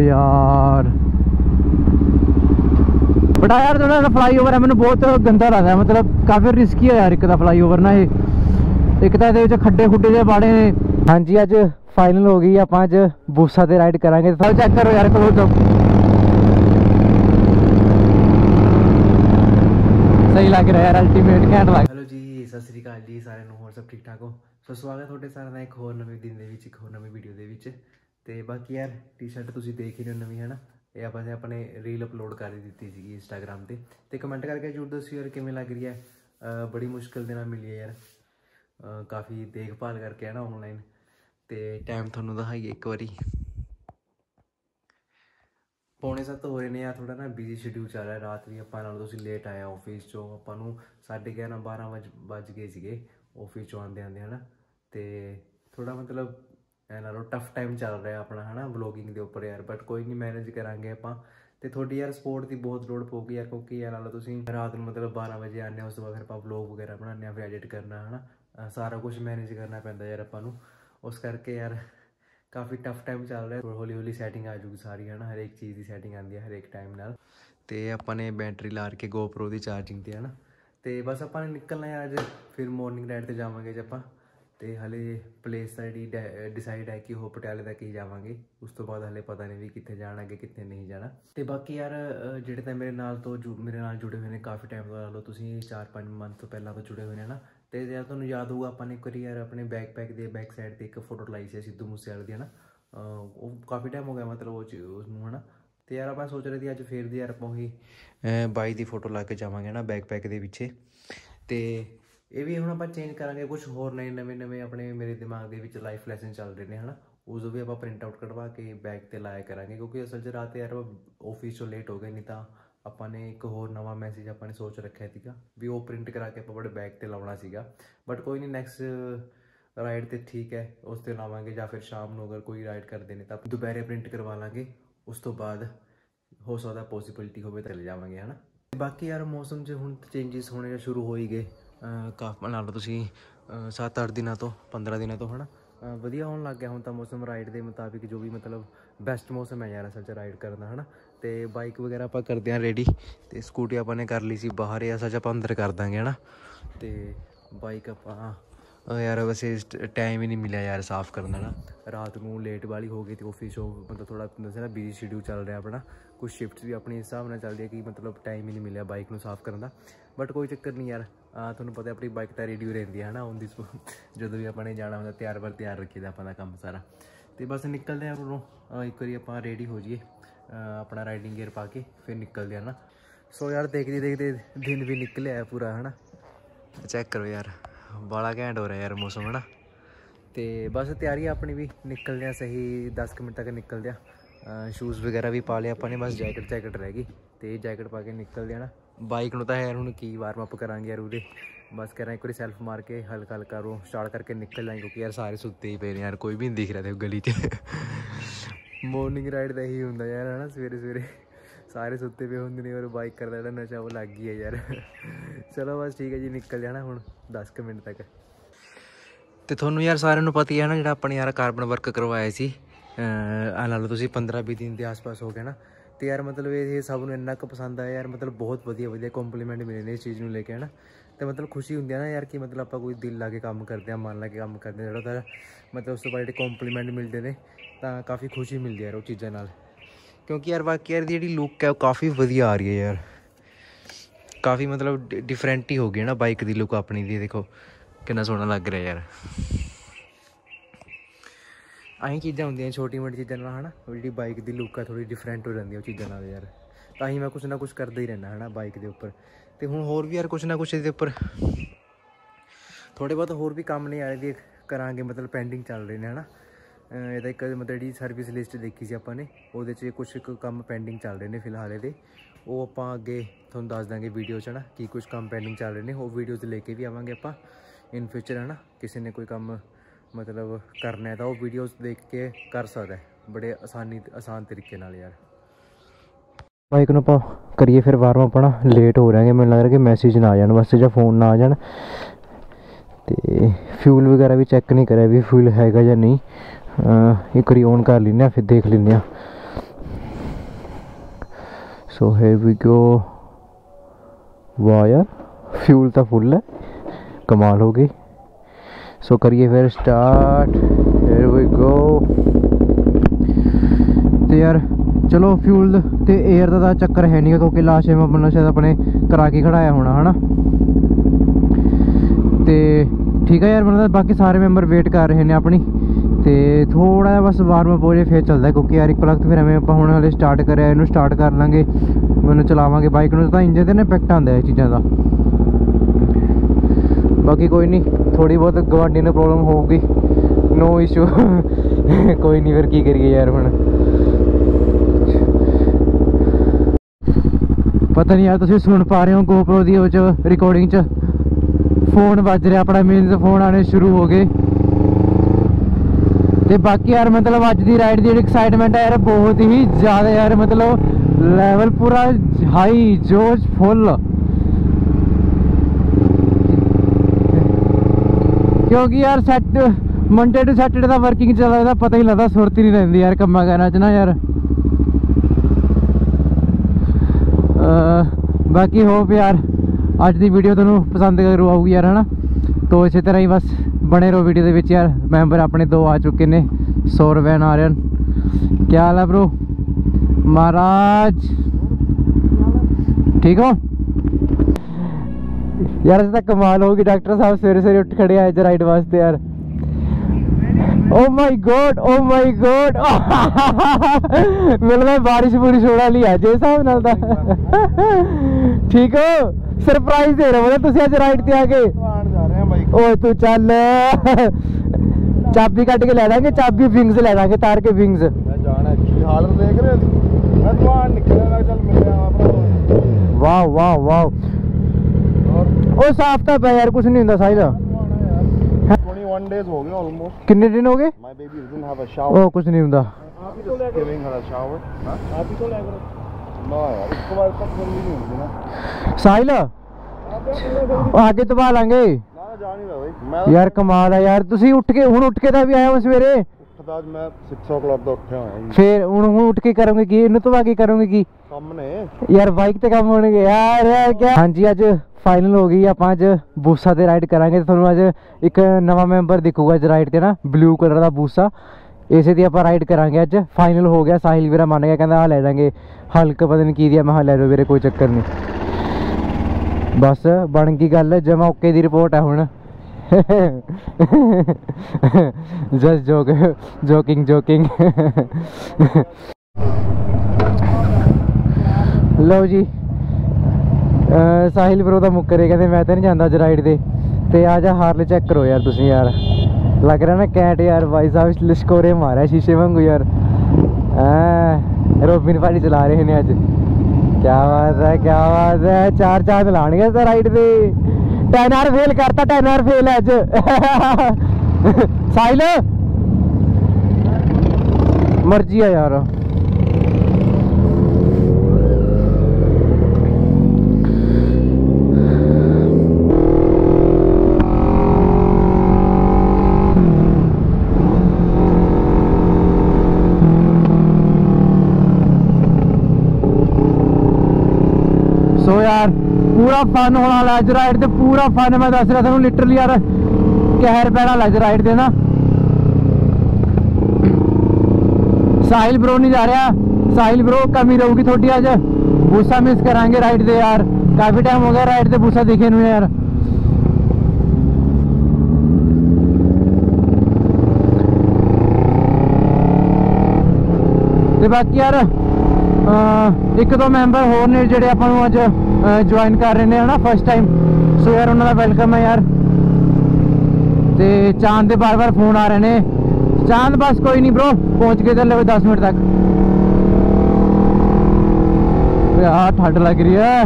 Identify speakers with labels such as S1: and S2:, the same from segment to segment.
S1: ਯਾਰ ਬਟ ਆ ਯਾਰ ਜਿਹੜਾ ਫਲਾਈਓਵਰ ਹੈ ਮੈਨੂੰ ਬਹੁਤ ਗੰਦਾ ਲੱਗਦਾ ਮਤਲਬ ਕਾਫੀ ਰਿਸਕੀ ਹੈ ਯਾਰ ਇੱਕ ਦਾ ਫਲਾਈਓਵਰ ਨਾ ਇਹ ਇੱਕ ਤਾਂ ਇਹਦੇ ਵਿੱਚ ਖੱਡੇ ਖੁੱਡੇ ਜਿਹੇ ਬਾੜੇ ਨੇ ਹਾਂਜੀ ਅੱਜ ਫਾਈਨਲ ਹੋ ਗਈ ਆਪਾਂ ਅੱਜ ਬੂਸਾ ਤੇ ਰਾਈਡ ਕਰਾਂਗੇ ਤਾਂ ਚੈੱਕ ਕਰੋ ਯਾਰ ਕੋਲ ਤੋਂ ਸਹੀ ਲੱਗ ਰਿਹਾ ਯਾਰ ਅਲਟੀਮੇਟ ਘੈਂਟ ਲੱਗ ਹੈਲੋ ਜੀ ਸਤਿ ਸ੍ਰੀ ਅਕਾਲ ਜੀ ਸਾਰਿਆਂ ਨੂੰ ਹੋਰ ਸਭ ਠੀਕ ਠਾਕ ਹੋ ਸੋ ਸਵਾਗਤ ਹੈ ਤੁਹਾਡੇ ਸਾਰਿਆਂ ਦਾ ਇੱਕ ਹੋਰ ਨਵੇਂ ਦਿਨ ਦੇ ਵਿੱਚ ਇੱਕ ਹੋਰ ਨਵੀਂ ਵੀਡੀਓ ਦੇ ਵਿੱਚ ਤੇ ਬਾਕੀ ਯਾਰ ਟੀ-ਸ਼ਰਟ ਤੁਸੀਂ ਦੇਖ ਹੀ ਰਹੇ ਹੋ ਨਵੀਂ ਹੈ ਨਾ ਇਹ ਆਪਾਂ ਨੇ ਆਪਣੇ ਰੀਲ ਅਪਲੋਡ ਕਰ ਦਿੱਤੀ ਸੀਗੀ ਇੰਸਟਾਗ੍ਰam ਤੇ। ਤੇ ਕਮੈਂਟ ਕਰਕੇ ਜਰੂਰ ਦੱਸਿਓ ਯਾਰ ਕਿਵੇਂ ਲੱਗ ਰਹੀ ਹੈ। ਬੜੀ ਮੁਸ਼ਕਿਲ ਦੇ ਨਾਲ ਮਿਲੀ ਹੈ ਯਾਰ। ਕਾਫੀ ਦੇਖਭਾਲ ਕਰਕੇ ਹੈ ਨਾ ਆਨਲਾਈਨ ਤੇ ਟਾਈਮ ਤੁਹਾਨੂੰ ਦਿਖਾਈਏ ਇੱਕ ਵਾਰੀ। ਪੌਣੇ ਸੱਤ ਹੋ ਰਹੇ ਨੇ ਆ ਥੋੜਾ ਨਾ ਬਿਜ਼ੀ ਸ਼ਡਿਊਲ ਚੱਲ ਰਿਹਾ ਰਾਤ ਵੀ। ਆਪਾਂ ਨਾਲ ਤੁਸੀਂ ਲੇਟ ਆਇਆ ਆਫਿਸ ਚੋਂ। ਆਪਾਂ ਨੂੰ 11:30 12 ਵਜ, ਵੱਜ ਗਏ ਸੀਗੇ ਆਫਿਸ ਚੋਂ ਆਉਂਦੇ ਆਂਦੇ ਹਨਾ। ਤੇ ਥੋੜਾ ਮਤਲਬ ਐ ਲਾ ਲਓ ਟਫ ਟਾਈਮ ਚੱਲ ਰਿਹਾ ਆਪਣਾ, ਹਨਾ ਵਲੋਗਿੰਗ ਦੇ ਉੱਪਰ ਯਾਰ ਬਟ ਕੋਈ ਨਹੀਂ ਮੈਨੇਜ ਕਰਾਂਗੇ ਆਪਾਂ। ਤੇ ਤੁਹਾਡੀ ਯਾਰ ਸਪੋਰਟ ਦੀ ਬਹੁਤ ਲੋੜ ਪਊਗੀ ਯਾਰ, ਕਿਉਂਕਿ ਯਾਰ ਲਾ ਤੁਸੀਂ ਰਾਤ ਨੂੰ ਮਤਲਬ 12 ਵਜੇ ਆਉਂਦੇ ਹੋ, ਉਸ ਤੋਂ ਬਾਅਦ ਫਿਰ ਆਪਾਂ ਵਲੋਗ ਵਗੈਰਾ ਬਣਾਉਂਦੇ ਆ ਫਿਰ ਐਡਿਟ ਕਰਨਾ, ਹਨਾ। ਅਹ ਸਾਰਾ ਕੁਝ ਮੈਨੇਜ ਕਰਨਾ ਪੈਂਦਾ ਯਾਰ ਆਪਾਂ ਨੂੰ। ਉਸ ਕਰਕੇ ਯਾਰ, ਕਾਫੀ ਟਫ ਟਾਈਮ ਚੱਲ ਰਿਹਾ। ਹੌਲੀ ਹੌਲੀ ਸੈਟਿੰਗ ਆ ਜੂਗੀ ਸਾਰੀ, ਹਨਾ, ਹਰੇਕ ਚੀਜ਼ ਦੀ ਸੈਟਿੰਗ ਆਉਂਦੀ ਹੈ, ਹਰੇਕ ਟਾਈਮ ਨਾਲ। ਤੇ ਆਪਾਂ ਨੇ ਬੈਟਰੀ ਲਾ ਕੇ GoPro ਦੀ ਚਾਰਜਿੰਗ ਤੇ, ਹਨਾ। ਤੇ ਬਸ ਆਪਾਂ ਨੇ ਨਿਕਲਣਾ ਹੈ ਅੱਜ, ਫਿਰ ਮਾਰਨਿੰਗ ਰਾਈਡ ਤੇ ਜਾਵਾਂਗੇ ਜੇ ਆਪਾਂ। ਤੇ ਹਲੇ ਪਲੇਸ ਦਾ ਜਿਹੜੀ ਡਿਸਾਈਡ ਹੈ ਕਿ ਉਹ ਪਟਿਆਲੇ ਤੱਕ ਹੀ ਜਾਵਾਂਗੇ। ਉਸ ਤੋਂ ਬਾਅਦ ਹਲੇ ਪਤਾ ਨਹੀਂ ਵੀ ਕਿੱਥੇ ਜਾਣਾ ਕਿ ਕਿੱਥੇ ਨਹੀਂ ਜਾਣਾ। ਤੇ ਬਾਕੀ ਯਾਰ ਜਿਹੜੇ ਤਾਂ ਮੇਰੇ ਨਾਲ ਤੋਂ ਜੁ- ਮੇਰੇ ਨਾਲ ਜੁੜੇ ਹੋਏ ਨੇ ਕਾਫੀ ਟਾਈਮ ਤੋਂ ਲਾ ਲਓ ਤੁਸੀਂ 4-5 ਮੰਥ ਤੋਂ ਪਹਿਲਾਂ ਤੋਂ ਜੁੜੇ ਹੋਏ ਨੇ ਨਾ ਤੇ ਜੇ ਤੁਹਾਨੂੰ ਯਾਦ ਹੋਊਗਾ ਆਪਾਂ ਨੇ ਇੱਕ ਵਾਰੀ ਯਾਰ ਆਪਣੇ ਬੈਕਪੈਕ ਦੇ ਬੈਕ ਸਾਈਡ ਤੇ ਇੱਕ ਫੋਟੋ ਲਾਈ ਸੀ ਸਿੱਧੂ ਮੂਸੇਵਾਲੇ ਦੀ ਹਨਾ? ਅਹ, ਉਹ ਕਾਫੀ ਟਾਈਮ ਹੋ ਗਿਆ ਮਤਲਬ ਉਹ ਚ- ਉਸ ਨੂੰ ਹਨਾ? ਤੇ ਯਾਰ ਆਪਾਂ ਸੋਚ ਰਹੇ ਸੀ ਅੱਜ ਫੇਰ ਦੀ ਯਾਰ ਆਪਾਂ ਉਹੀ ਬਾਈ ਦੀ ਫੋਟੋ ਲਾ ਕੇ ਜਾਵਾਂਗੇ ਨਾ ਬੈਕਪੈਕ ਦੇ ਪਿੱਛੇ। ਤੇ ਇਹ ਵੀ ਹੁਣ ਆਪਾਂ ਚੇਂਜ ਕਰਾਂਗੇ ਕੁਝ ਹੋਰ ਨਵੇਂ ਨਵੇਂ ਨਵੇਂ ਆਪਣੇ ਮੇਰੇ ਦਿਮਾਗ ਦੇ ਵਿੱਚ ਲਾਈਫ ਲੈਸਨ ਚੱਲ ਰਹੇ ਨੇ, ਹਨਾ? ਉਸ ਵੀ ਆਪਾਂ ਪ੍ਰਿੰਟ ਆਊਟ ਕਢਵਾ ਕੇ ਬੈਗ ਤੇ ਲਾਇਆ ਕਰਾਂਗੇ, ਕਿਉਂਕਿ ਅਸਲ 'ਚ ਰਾਤ ਯਾਰ ਆਫਿਸ ਤੋਂ ਲੇਟ ਹੋ ਗਏ ਨਹੀਂ ਤਾਂ ਆਪਾਂ ਨੇ ਇੱਕ ਹੋਰ ਨਵਾਂ ਮੈਸੇਜ ਆਪਾਂ ਨੇ ਸੋਚ ਰੱਖਿਆ ਸੀਗਾ ਵੀ ਉਹ ਪ੍ਰਿੰਟ ਕਰਾ ਕੇ ਆਪਾਂ ਬੜੇ ਬੈਗ ਤੇ ਲਾਉਣਾ ਸੀਗਾ। ਬਟ ਕੋਈ ਨਹੀਂ ਨੈਕਸਟ ਰਾਈਡ ਤੇ ਠੀਕ ਹੈ, ਉਸ ਤੇ ਲਾਵਾਂਗੇ ਜਾਂ ਫਿਰ ਸ਼ਾਮ ਨੂੰ ਅਗਰ ਕੋਈ ਰਾਈਡ ਕਰਦੇ ਨੇ ਤਾਂ ਦੁਪਹਿਰੇ ਪ੍ਰਿੰਟ ਕਰਵਾ ਲਾਂਗੇ, ਉਸ ਤੋਂ ਬਾਅਦ ਹੋ ਸਕਦਾ ਪੋਸੀਬਿਲਿਟੀ ਹੋਵੇ ਤਾਂ ਚਲੇ ਜਾਵਾਂਗੇ, ਹਨਾ? ਤੇ ਬਾਕੀ ਯਾਰ ਮੌਸਮ 'ਚ ਹੁਣ ਚੇਂਜਸ ਹੋਣੇ ਸ਼ੁਰੂ ਹੋ ਹੀ ਗਏ। ਕਾਫੀ ਨਾਲ ਲਓ ਤੁਸੀਂ 7-8 ਦਿਨਾਂ ਤੋਂ 15 ਦਿਨਾਂ ਤੋਂ, ਹਨਾ? ਅਹ, ਵਧੀਆ ਹੋਣ ਲੱਗ ਗਿਆ ਹੁਣ ਤਾਂ ਮੌਸਮ ਰਾਈਡ ਦੇ ਮੁਤਾਬਿਕ ਜੋ ਵੀ ਮਤਲਬ ਬੈਸਟ ਮੌਸਮ ਹੈ ਯਾਰ ਅਸਲ 'ਚ ਰਾਈਡ ਕਰਨ ਦਾ, ਹਨਾ? ਤੇ ਬਾਈਕ ਵਗੈਰਾ ਆਪਾਂ ਕਰਦੇ ਆਂ ਰੈਡੀ ਤੇ ਸਕੂਟੀ ਆਪਾਂ ਨੇ ਕਰ ਲਈ ਸੀ ਬਾਹਰ ਜਾਂ ਸੱਚ ਆਪਾਂ ਅੰਦਰ ਕਰ ਦਾਂਗੇ, ਹਨਾ? ਤੇ ਬਾਈਕ ਆਪਾਂ ਯਾਰ ਵੈਸੇ ਟਾਈਮ ਹੀ ਨਹੀਂ ਮਿਲਿਆ ਯਾਰ ਸਾਫ਼ ਕਰਨ ਦਾ ਨਾ ਰਾਤ ਨੂੰ ਲੇਟ ਵਾਲੀ ਹੋ ਗਈ ਤੇ ਆਫਿਸ ਹੋ ਮਤਲਬ ਥੋੜਾ ਦੱਸਿਆ ਨਾ ਬਿਜ਼ੀ ਸ਼ਡਿਊਲ ਚੱਲ ਰਿਹਾ ਆਪਣਾ। ਕੁਝ ਸ਼ਿਫਟਸ ਵੀ ਆਪਣੇ ਹਿਸਾਬ ਨਾਲ ਚੱਲਦੀ ਹੈ ਕਿ ਮਤਲਬ ਟਾਈਮ ਹੀ ਨਹੀਂ ਮਿਲਿਆ ਬਾਈਕ ਨੂੰ ਸਾਫ਼ ਕਰਨ ਦਾ। ਬਟ ਕੋਈ ਚੱਕਰ ਨਹੀਂ ਯਾਰ ਤੁਹਾਨੂੰ ਪਤਾ ਆਪਣੀ ਬਾਈਕ ਤਾਂ ਰੈਡੀ ਹੋ ਰਹਿੰਦੀ ਹੈ ਨਾ ਉਹਦੀ ਜਦੋਂ ਵੀ ਆਪਾਂ ਨੇ ਜਾਣਾ ਹੁੰਦਾ ਤਿਆਰ ਬਰ ਤਿਆਰ ਰੱਖੀਦਾ ਆਪਾਂ ਦਾ ਕੰਮ ਸਾਰਾ। ਤੇ ਬਸ ਨਿਕਲਦੇ ਆ ਉਰੋਂ ਇੱਕ ਵਾਰੀ ਆਪਾਂ ਰੈਡੀ ਹੋ ਜਾਈਏ ਆਪਣਾ ਰਾਈਡਿੰਗ ਗੇਅਰ ਪਾ ਕੇ ਫਿਰ ਨਿਕਲਦੇ ਆ ਨਾ। ਸੋ ਯਾਰ ਦੇਖਦੇ ਦੇਖਦੇ ਦਿਨ ਵੀ ਨਿਕਲਿਆ ਪੂਰਾ ਹਨਾ। ਚੈੱਕ ਕਰੋ ਯਾਰ ਬਾਲਾ ਘੈਂਟ ਹੋ ਰਿਹਾ ਯਾਰ ਮੌਸਮ ਹਨਾ। ਤੇ ਬਸ ਤਿਆਰੀ ਆਪਣੀ ਵੀ ਨਿਕਲਦੇ ਆ ਸਹੀ 10 ਕੁ ਮਿੰਟ ਤੱਕ ਨਿਕਲਦੇ ਆ। ਸ਼ੂਜ਼ ਵਗੈਰਾ ਵੀ ਪਾ ਲਿਆ ਆਪਾਂ ਨੇ ਬਸ ਜੈਕਟ ਜੈਕਟ ਰਹਿ ਗਈ। ਤੇ ਜੈਕਟ ਪਾ ਕੇ ਨਿਕਲਦੇ ਆ ਨਾ। ਬਾਈਕ ਨੂੰ ਤਾਂ ਯਾਰ ਹੁਣ ਕੀ ਵਾਰਮ ਅਪ ਕਰਾਂਗੇ ਯਾਰ ਉਹਦੇ। ਬਸ ਕਰਾਂ ਇੱਕ ਵਾਰੀ ਸੈਲਫ ਮਾਰ ਕੇ ਹਲਕਾ ਹਲਕਾ ਰੋ ਸਟਾਰਟ ਕਰਕੇ ਨਿਕਲ ਜਾਈਂ ਕਿਉਂਕਿ ਯਾਰ ਸਾਰੇ ਸੁੱਤੇ ਹੀ ਪਏ ਨੇ ਯਾਰ, ਕੋਈ ਵੀ ਨਹੀਂ ਦਿਖ ਰਿਹਾ ਤੇ ਗਲੀ 'ਚ। ਮਾਰਨਿੰਗ ਰਾਈਡ ਦਾ ਹੀ ਹੁੰਦਾ ਯਾਰ, ਹਨਾ, ਸਵੇਰੇ ਸਵੇਰੇ। ਸਾਰੇ ਸੁੱਤੇ ਪਏ ਹੁੰਦੇ ਨੇ, ਔਰ ਬਾਈਕ ਕਰਦਾ ਜਿਹੜਾ ਨਸ਼ਾ ਉਹ ਲੱਗ ਗਈ ਹੈ ਯਾਰ। ਚਲੋ ਬਸ ਠੀਕ ਹੈ ਜੀ, ਨਿਕਲ ਜਾਣਾ ਹੁਣ 10 ਕੁ ਮਿੰਟ ਤੱਕ। ਤੇ ਤੁਹਾਨੂੰ ਯਾਰ ਸਾਰਿਆਂ ਨੂੰ ਪਤਾ ਹੀ ਹੈ ਨਾ, ਜਿਹੜਾ ਆਪਣੇ ਯਾਰ ਕਾਰਬਨ ਵਰਕ ਕਰਵਾਇਆ ਸੀ। ਆ ਲਾ ਲਓ ਤੁਸੀਂ 15 20 ਦਿਨ ਦੇ ਆਸ-ਪਾਸ ਹੋ ਗਏ ਨਾ। ਤੇ ਯਾਰ ਮਤਲਬ ਇਹ ਸਭ ਨੂੰ ਇੰਨਾ ਕੁ ਪਸੰਦ ਆਇਆ, ਯਾਰ ਮਤਲਬ ਬਹੁਤ ਵਧੀਆ ਵਧੀਆ ਕੰਪਲੀਮੈਂਟ ਮਿਲੇ ਨੇ ਇਸ ਚੀਜ਼ ਨੂੰ ਲੈ ਕੇ, ਹਨਾ? ਤੇ ਮਤਲਬ ਖੁਸ਼ੀ ਹੁੰਦੀ ਆ ਨਾ ਯਾਰ ਕਿ ਮਤਲਬ ਆਪਾਂ ਕੋਈ ਦਿਲ ਲਾ ਕੇ ਕੰਮ ਕਰਦੇ ਆ, ਮਨ ਲਾ ਕੇ ਕੰਮ ਕਰਦੇ ਆ, ਜਿਹੜਾ ਤਾਂ ਮਤਲਬ ਉਸ ਤੋਂ ਬਾਅਦ ਜਿਹੜੇ ਕੰਪਲੀਮੈਂਟ ਮਿਲਦੇ ਨੇ, ਤਾਂ ਕਾਫੀ ਖੁਸ਼ੀ ਮਿਲਦੀ ਹੈ ਯਾਰ ਉਹ ਚੀਜ਼ਾਂ ਨਾਲ। ਕਿਉਂਕਿ ਯਾਰ ਬਾਕੀ ਯਾਰ ਦੀ ਜਿਹੜੀ ਲੁੱਕ ਹੈ ਉਹ ਕਾਫੀ ਵਧੀਆ ਆ ਰਹੀ ਹੈ ਯਾਰ। ਕਾਫੀ ਮਤਲਬ ਡਿਫਰੈਂਟ ਹੀ ਹੋ ਗਈ ਨਾ ਬਾਈਕ ਦੀ ਲੁੱਕ ਆਪਣੀ ਦੀ ਦੇਖੋ, ਕਿੰਨਾ ਸੋਹਣਾ ਲੱਗ ਰਿਹਾ ਯਾਰ। ਆਹੀ ਚੀਜ਼ਾਂ ਹੁੰਦੀਆਂ ਛੋਟੀ ਮੋਟੀ ਚੀਜ਼ਾਂ ਨਾਲ, ਹਨਾ? ਉਹ ਜਿਹੜੀ ਬਾਈਕ ਦੀ ਲੁੱਕ ਆ ਥੋੜੀ ਡਿਫਰੈਂਟ ਹੋ ਜਾਂਦੀ ਆ ਉਹ ਚੀਜ਼ਾਂ ਨਾਲ ਯਾਰ। ਤਾਂ ਹੀ ਮੈਂ ਕੁਛ ਨਾ ਕੁਛ ਕਰਦਾ ਹੀ ਰਹਿਣਾ ਹਨਾ ਬਾਈਕ ਦੇ ਉੱਪਰ। ਤੇ ਹੁਣ ਹੋਰ ਵੀ ਯਾਰ ਕੁਛ ਨਾ ਕੁਛ ਇਹਦੇ ਉੱਪਰ ਥੋੜੇ ਬਹੁਤ ਹੋਰ ਵੀ ਕੰਮ ਨੇ ਆਏ ਦੀ ਕਰਾਂਗੇ, ਮਤਲਬ ਪੈਂਡਿੰਗ ਚੱਲ ਰਹੇ ਨੇ, ਹਨਾ? ਅਹ ਇਹਦਾ ਇੱਕ ਮਤਲਬ ਜਿਹੜੀ ਸਰਵਿਸ ਲਿਸਟ ਦੇਖੀ ਸੀ ਆਪਾਂ ਨੇ, ਉਹਦੇ 'ਚ ਕੁਝ ਕੁ ਕੰਮ ਪੈਂਡਿੰਗ ਚੱਲ ਰਹੇ ਨੇ ਫਿਲਹਾਲ ਇਹਦੇ। ਉਹ ਆਪਾਂ ਅੱਗੇ ਤੁਹਾਨੂੰ ਦੱਸ ਦਾਂਗੇ ਵੀਡੀਓ 'ਚ, ਹਨਾ, ਕੀ ਕੁਝ ਕੰਮ ਪੈਂਡਿੰਗ ਚੱਲ ਰਹੇ ਨੇ, ਉਹ ਵੀਡੀਓਜ਼ ਲੈ ਕੇ ਵੀ ਆਵਾਂਗੇ ਆਪਾਂ ਇਨ ਫਿਊਚਰ ਹਨਾ? ਕਿਸੇ ਨੇ ਕੋਈ ਕੰਮ ਮਤਲਬ ਕਰਨਾ ਹੈ ਤਾਂ ਉਹ ਵੀਡੀਓਜ਼ ਦੇਖ ਕੇ ਕਰ ਸਕਦਾ ਹੈ। ਬੜੇ ਆਸਾਨੀ, ਆਸਾਨ ਤਰੀਕੇ ਨਾਲ ਯਾਰ। ਬਾਈਕ ਨੂੰ ਆਪਾਂ ਕਰੀਏ ਫਿਰ ਵਾਰਮ ਅਪ ਨਾ ਲੇਟ ਹੋ ਰਹੇ ਮੈਨੂੰ ਲੱਗ ਰਿਹਾ ਕਿ ਮੈਸੇਜ ਨਾ ਆ ਜਾਣ, ਬਸ ਜਾਂ ਫੋਨ ਨਾ ਆ ਜਾਣ। ਤੇ ਫਿਊਲ ਵਗੈਰਾ ਵੀ ਚੈੱਕ ਨਹੀਂ ਕਰਿਆ ਵੀ ਫਿਊਲ ਹੈਗਾ ਜਾਂ ਨਹੀਂ। ਇੱਕ ਵਾਰੀ ਔਨ ਕਰ ਲੈਂਦੇ ਆ ਫਿਰ ਦੇਖ ਲੈਂਦੇ ਆ
S2: ਸੋ ਹੇਅਰ ਵੀ ਗੋ ਵਾਹ ਯਾਰ ਫਿਊਲ ਤਾਂ ਫੁੱਲ ਹੈ। ਕਮਾਲ ਹੋ ਗਈ। ਸੋ ਕਰੀਏ ਫਿਰ ਸਟਾਰਟ ਹੇਅਰ ਵੀ ਗੋ ਤੇ ਯਾਰ, ਚਲੋ ਫਿਊਲ ਤੇ 에ਅਰ ਦਾ ਤਾਂ ਚੱਕਰ ਹੈ ਨਹੀਂ ਕਿਉਂਕਿ ਲਾਸਟ ਟਾਈਮ ਆਪਣਾ ਸ਼ਾਇਦ ਆਪਣੇ ਕਰਾ ਕੇ ਖੜਾਇਆ ਹੋਣਾ, ਹਨਾ? ਤੇ ਠੀਕ ਹੈ ਯਾਰ ਮਤਲਬ ਬਾਕੀ ਸਾਰੇ ਮੈਂਬਰ ਵੇਟ ਕਰ ਰਹੇ ਨੇ ਆਪਣੀ। ਤੇ ਥੋੜਾ ਜਿਹਾ ਬਸ ਵਾਰਮ ਅਪ ਹੋ ਜੇ ਫੇਰ ਚੱਲਦਾ ਕਿਉਂਕਿ ਯਾਰ ਇੱਕ ਲੱਖ ਫਿਰ ਐਵੇਂ ਆਪਾਂ ਹੁਣ ਹਲੇ ਸਟਾਰਟ ਕਰਿਆ, ਇਹਨੂੰ ਸਟਾਰਟ ਕਰ ਲਾਂਗੇ। ਮੈਨੂੰ ਚਲਾਵਾਂਗੇ ਬਾਈਕ ਨੂੰ ਤਾਂ ਇੰਜਨ ਤੇ ਨਾ ਇਫੈਕਟ ਆਉਂਦਾ ਇਹ ਚੀਜ਼ਾਂ ਦਾ। ਬਾਕੀ ਕੋਈ ਨਹੀਂ ਥੋੜੀ ਬਹੁਤ ਗਵਾਂਡੀ ਨੂੰ ਪ੍ਰੋਬਲਮ ਹੋਊਗੀ। ਨੋ ਇਸ਼ੂ ਕੋਈ ਨਹੀਂ ਫਿਰ ਕੀ ਕਰੀਏ ਯਾਰ ਹੁਣ। ਪਤਾ ਨਹੀਂ ਯਾਰ ਤੁਸੀਂ ਸੁਣ ਪਾ ਰਹੇ ਹੋ GoPro ਦੀ ਉਹ ਚ ਰਿਕਾਰਡਿੰਗ ਚ। ਫੋਨ ਵੱਜ ਰਿਹਾ ਆਪਣਾ ਮੀਨਸ ਫੋਨ ਆਣੇ ਸ਼ੁਰੂ ਹੋ ਗਏ। ਤੇ ਬਾਕੀ ਯਾਰ ਮਤਲਬ ਅੱਜ ਦੀ ਰਾਈਡ ਦੀ ਜਿਹੜੀ ਐਕਸਾਈਟਮੈਂਟ ਹੈ ਯਾਰ ਬਹੁਤ ਹੀ ਜ਼ਿਆਦਾ ਯਾਰ ਮਤਲਬ ਲੈਵਲ ਪੂਰਾ ਹਾਈ ਜੋਸ਼ ਫੁੱਲ ਕਿਉਂਕਿ ਯਾਰ ਸੈਟ ਮੰਡੇ ਟੂ ਸੈਟਰਡੇ ਦਾ ਵਰਕਿੰਗ ਚੱਲਦਾ ਇਹਦਾ ਪਤਾ ਹੀ ਲੱਗਦਾ, ਸੁਰਤ ਹੀ ਨਹੀਂ ਰਹਿੰਦੀ ਯਾਰ ਕੰਮਾਂ ਕਾਰਾਂ 'ਚ ਨਾ ਯਾਰ। ਅਹ ਬਾਕੀ ਹੋਪ ਯਾਰ, ਅੱਜ ਦੀ ਵੀਡੀਓ ਤੁਹਾਨੂੰ ਪਸੰਦ ਕਰੂ ਆਊਗੀ ਯਾਰ, ਹਨਾ? ਤੋ ਇਸੇ ਤਰ੍ਹਾਂ ਹੀ ਬਸ ਬਣੇ ਰਹੋ ਵੀਡੀਓ ਦੇ ਵਿੱਚ ਯਾਰ ਮੈਂਬਰ ਆਪਣੇ ਦੋ ਆ ਚੁੱਕੇ ਨੇ, ਸੌਰਵ ਐਨ ਆਰਿਅਨ ਕੀ ਹਾਲ ਹੈ ਬ్రో ਮਹਾਰਾਜ। ਠੀਕ ਹੋ? यार ऐसा कमाल होगी डॉक्टर साहब सवेरे सवेरे उठ खड़े आए राइड वास्ते यार। Oh my God oh
S3: my God मिल बारिश बुरिश
S2: होना ली अज हिसाब ठीक हो? सरप्राइज़ दे रहे हो मतलब तुसी राइड ते आ
S3: गए। ओए तू चल। चाबी कट के ले जाएँगे चाबी विंग्स ले जाएँगे तार के
S2: विंग्स वाह वाह
S3: वाह।
S2: ਉਹ ਸਾਫ ਤਾਂ ਪਿਆ ਯਾਰ ਕੁਝ ਨਹੀਂ ਹੁੰਦਾ ਸਾਹਿਲ
S3: ਦੁਆਨਾ ਯਾਰ 21 days ਹੋ ਗਏ ਆਲਮੋਸਟ
S2: ਕਿੰਨੇ ਦਿਨ ਹੋ ਗਏ
S3: my baby doesn't have a shower
S2: ਉਹ ਕੁਝ ਨਹੀਂ ਹੁੰਦਾ
S3: ਆਪ ਹੀ ਤੋਂ ਲੈ ਕੇ ਗਿਵਿੰਗ ਹਰ ਅ ਸ਼ਾਵਰ ਹਾਂ ਆਪ ਹੀ ਤੋਂ ਲੈ ਕਰੋ ਨਾ ਯਾਰ ਇੱਕ ਵਾਰ ਤੱਕ ਜਲਦੀ ਨਹੀਂ ਹੁੰਦੀ ਨਾ
S2: ਸਾਹਿਲ
S3: ਆਪ ਹੀ
S2: ਆਗੇ ਤਬਾ ਲਾਂਗੇ
S3: ਨਾ ਜਾ ਨਹੀਂ ਰਿਹਾ ਬਾਈ ਮੈਂ
S2: ਯਾਰ ਕਮਾਲ ਆ ਯਾਰ ਤੁਸੀਂ ਉੱਠ ਕੇ ਹੁਣ ਉੱਠ ਕੇ ਤਾਂ ਵੀ ਆਏ ਹੋ ਸਵੇਰੇ
S3: ਉੱਠਦਾ ਅੱਜ ਮੈਂ 6 o'clock ਦਾ ਉੱਠਿਆ ਹੋਇਆ ਜੀ
S2: ਫੇਰ ਹੁਣ ਹੁਣ ਉੱਠ ਕੇ ਕਰੋਗੇ ਕੀ ਇਹਨੂੰ ਤਬਾ ਕੇ ਕਰੋਗੇ ਕੀ
S3: ਕੰਮ ਨੇ
S2: ਯਾਰ ਬਾਈਕ ਤੇ ਕੰਮ ਹੋਣਗੇ ਯਾਰ ਯਾਰ ਕਿਆ ਹਾਂਜੀ ਅੱਜ ਫਾਈਨਲ ਹੋ ਗਈ ਆਪਾਂ ਅੱਜ ਬੂਸਾ ਤੇ ਰਾਈਡ ਕਰਾਂਗੇ ਤੇ ਤੁਹਾਨੂੰ ਅੱਜ ਇੱਕ ਨਵਾਂ ਮੈਂਬਰ ਦਿਖੂਗਾ ਅੱਜ ਰਾਈਡ ਤੇ ਨਾ ਬਲੂ ਕਲਰ ਦਾ ਬੂਸਾ ਇਸੇ ਦੀ ਆਪਾਂ ਰਾਈਡ ਕਰਾਂਗੇ ਅੱਜ ਫਾਈਨਲ ਹੋ ਗਿਆ ਸਾਹਿਲ ਵੀਰਾ ਮੰਨ ਗਿਆ ਕਹਿੰਦਾ ਆ ਲੈ ਜਾਾਂਗੇ ਹਲਕ ਪਤਾ ਨਹੀਂ ਕੀ ਦੀ ਆ ਮੈਂ ਕਿਹਾ ਲੈ ਲਓ ਵੀਰੇ ਕੋਈ ਚੱਕਰ ਨਹੀਂ ਬਸ ਬਣ ਗਈ ਗੱਲ ਜਮਾ ਓਕੇ ਦੀ ਰਿਪੋਰਟ ਹੈ ਹੁਣ ਜਸਟ ਜੋਕ ਜੋਕਿੰਗ ਜੋਕਿੰਗ ਲਓ ਜੀ ਅਹ ਸਾਹਿਲ ਬਰੋ ਦਾ ਮੁੱਕਰੇ ਕਹਿੰਦੇ ਮੈਂ ਤਾਂ ਨਹੀਂ ਜਾਂਦਾ ਅੱਜ ਰਾਈਡ ਤੇ ਤੇ ਆ ਜਾ ਹਾਰਲੇ ਚੈੱਕ ਕਰੋ ਯਾਰ ਤੁਸੀਂ ਯਾਰ ਲੱਗ ਰਿਹਾ ਨਾ ਕੈਟ ਯਾਰ ਭਾਈ ਸਾਹਿਬ ਲਿਸ਼ਕੋਰੇ ਮਾਰਿਆ ਸ਼ੀਸ਼ੇ ਵਾਂਗੂ ਯਾਰ ਆ ਰੋਬਿਨ ਭਾਜੀ ਚਲਾ ਰਹੇ ਨੇ ਅੱਜ ਕੀ ਬਾਤ ਹੈ ਕੀ ਬਾਤ ਹੈ ਚਾਰ ਚਾਂਦ ਲਾਣਗੇ ਇਸ ਰਾਈਡ टैनर फेल करता टैनर फेल है अज साहिल मर्ज़ी है यार yeah. ਪੂਰਾ ਫਨ ਹੋਣ ਵਾਲਾ ਅੱਜ ਰਾਈਡ ਤੇ ਪੂਰਾ ਫਨ ਮੈਂ ਦੱਸ ਰਿਹਾ ਤੁਹਾਨੂੰ ਲਿਟਰਲੀ ਯਾਰ ਕਹਿਰ ਪੈਣ ਵਾਲਾ ਅੱਜ ਰਾਈਡ ਤੇ ਨਾ ਸਾਹਿਲ ਬ్రో ਨਹੀਂ ਜਾ ਰਿਹਾ ਸਾਹਿਲ ਬ్రో ਕਮੀ ਰਹੂਗੀ ਥੋੜੀ ਅੱਜ ਬੂਸਾ ਮਿਸ ਕਰਾਂਗੇ ਰਾਈਡ ਤੇ ਯਾਰ ਕਾਫੀ ਟਾਈਮ ਹੋ ਗਿਆ ਰਾਈਡ ਤੇ ਬੂਸਾ ਦਿਖੇ ਨੂੰ ਯਾਰ ਤੇ ਬਾਕੀ ਯਾਰ ਇੱਕ ਦੋ ਮੈਂਬਰ ਹੋਰ ਨੇ ਜਿਹੜੇ ਆਪਾਂ ਨੂੰ ਅੱਜ ज्वाइन कर रहे हैं ना फस्ट टाइम सो यार उन्होंने वेलकम है यार तो चाँद के बार बार फ़ोन आ रहे हैं चाँद बस कोई नहीं ब्रो पहुँच गए थे लगे दस मिनट तक हाँ ठंड लग रही है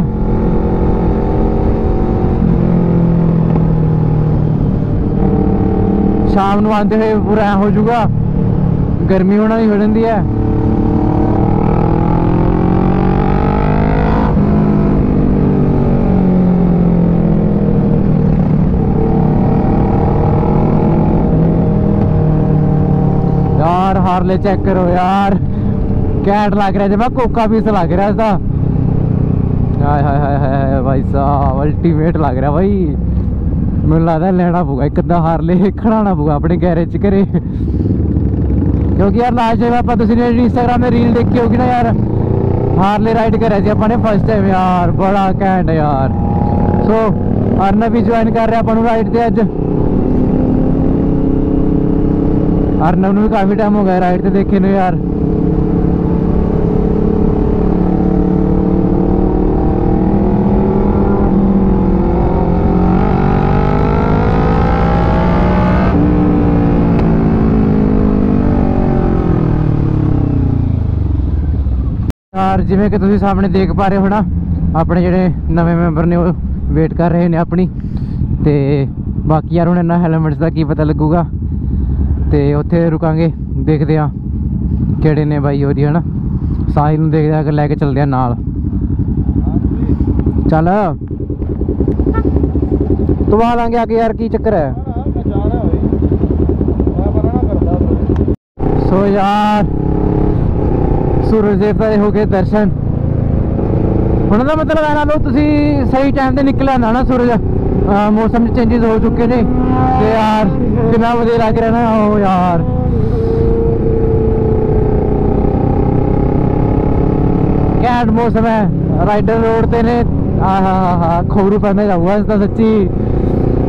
S2: शाम आते हुए पूरा हो जूगा गर्मी होना भी हो जाती है मारले चेक करो यार। कैट लग रहा है कोका पीस लग रहा इसका। हाय हाय हाय हाय भाई साहब अल्टीमेट लग रहा भाई। मुझे लगता लेना पौगा एक अद्धा हार ले खड़ाना पौगा अपने गैरेज घरे। क्योंकि यार लास्ट टाइम आप इंस्टाग्राम में रील देखी होगी ना यार। हार्ले राइड करे थे अपने फ़र्स्ट टाइम यार बड़ा कैंड यार। सो so, अर्नब भी ज्वाइन कर रहे अपन राइड से अज ਨੂੰ ਰਾਈਡ ਤੇ ਅੱਜ ਅਰਨਬ ਨੂੰ ਵੀ ਕਾਫੀ ਟਾਈਮ ਹੋ ਗਿਆ ਰਾਈਡ ਤੇ ਦੇਖੇ ਨੂੰ ਯਾਰ। ਯਾਰ, ਜਿਵੇਂ ਕਿ ਤੁਸੀਂ ਸਾਹਮਣੇ ਦੇਖ ਪਾ ਰਹੇ ਹੋ ਨਾ, ਆਪਣੇ ਜਿਹੜੇ ਨਵੇਂ ਮੈਂਬਰ ਨੇ ਉਹ ਵੇਟ ਕਰ ਰਹੇ ਨੇ ਆਪਣੀ। ਤੇ ਬਾਕੀ ਯਾਰ, ਹੁਣ ਇਹਨਾਂ ਹੈਲਮਟਸ ਦਾ ਕੀ ਪਤਾ ਲੱਗੂਗਾ। ਤੇ ਉੱਥੇ ਰੁਕਾਂਗੇ ਦੇਖਦੇ ਆ ਕਿਹੜੇ ਨੇ ਬਾਈ ਉਹਦੀ ਹਨਾ? ਸਾਹਿਲ ਨੂੰ ਦੇਖਦੇ ਆ ਕਿ ਲੈ ਕੇ ਚੱਲਦੇ ਆ ਨਾਲ। ਚੱਲ। ਤੂੰ ਆ ਲਾਂਗੇ ਆ ਕੇ ਯਾਰ ਕੀ ਚੱਕਰ ਹੈ? ਸੋ ਯਾਰ ਸੂਰਜ ਦੇਵਤਾ ਦੇ ਹੋ ਗਏ ਦਰਸ਼ਨ। ਹੁਣ ਦਾ ਮਤਲਬ ਹੈ ਨਾ ਲੋ ਤੁਸੀਂ ਸਹੀ ਟਾਈਮ ਤੇ ਨਿਕਲ ਆਂਦਾ ਨਾ ਸੂਰਜ। मौसम चेंजेस हो चुके ने। तो यार, कितना मुझे लग रहा ना हो यार। कैट मौसम है। राइडर रोड ते ने खबरू पढ़ने जाऊँगा, इस सच्ची।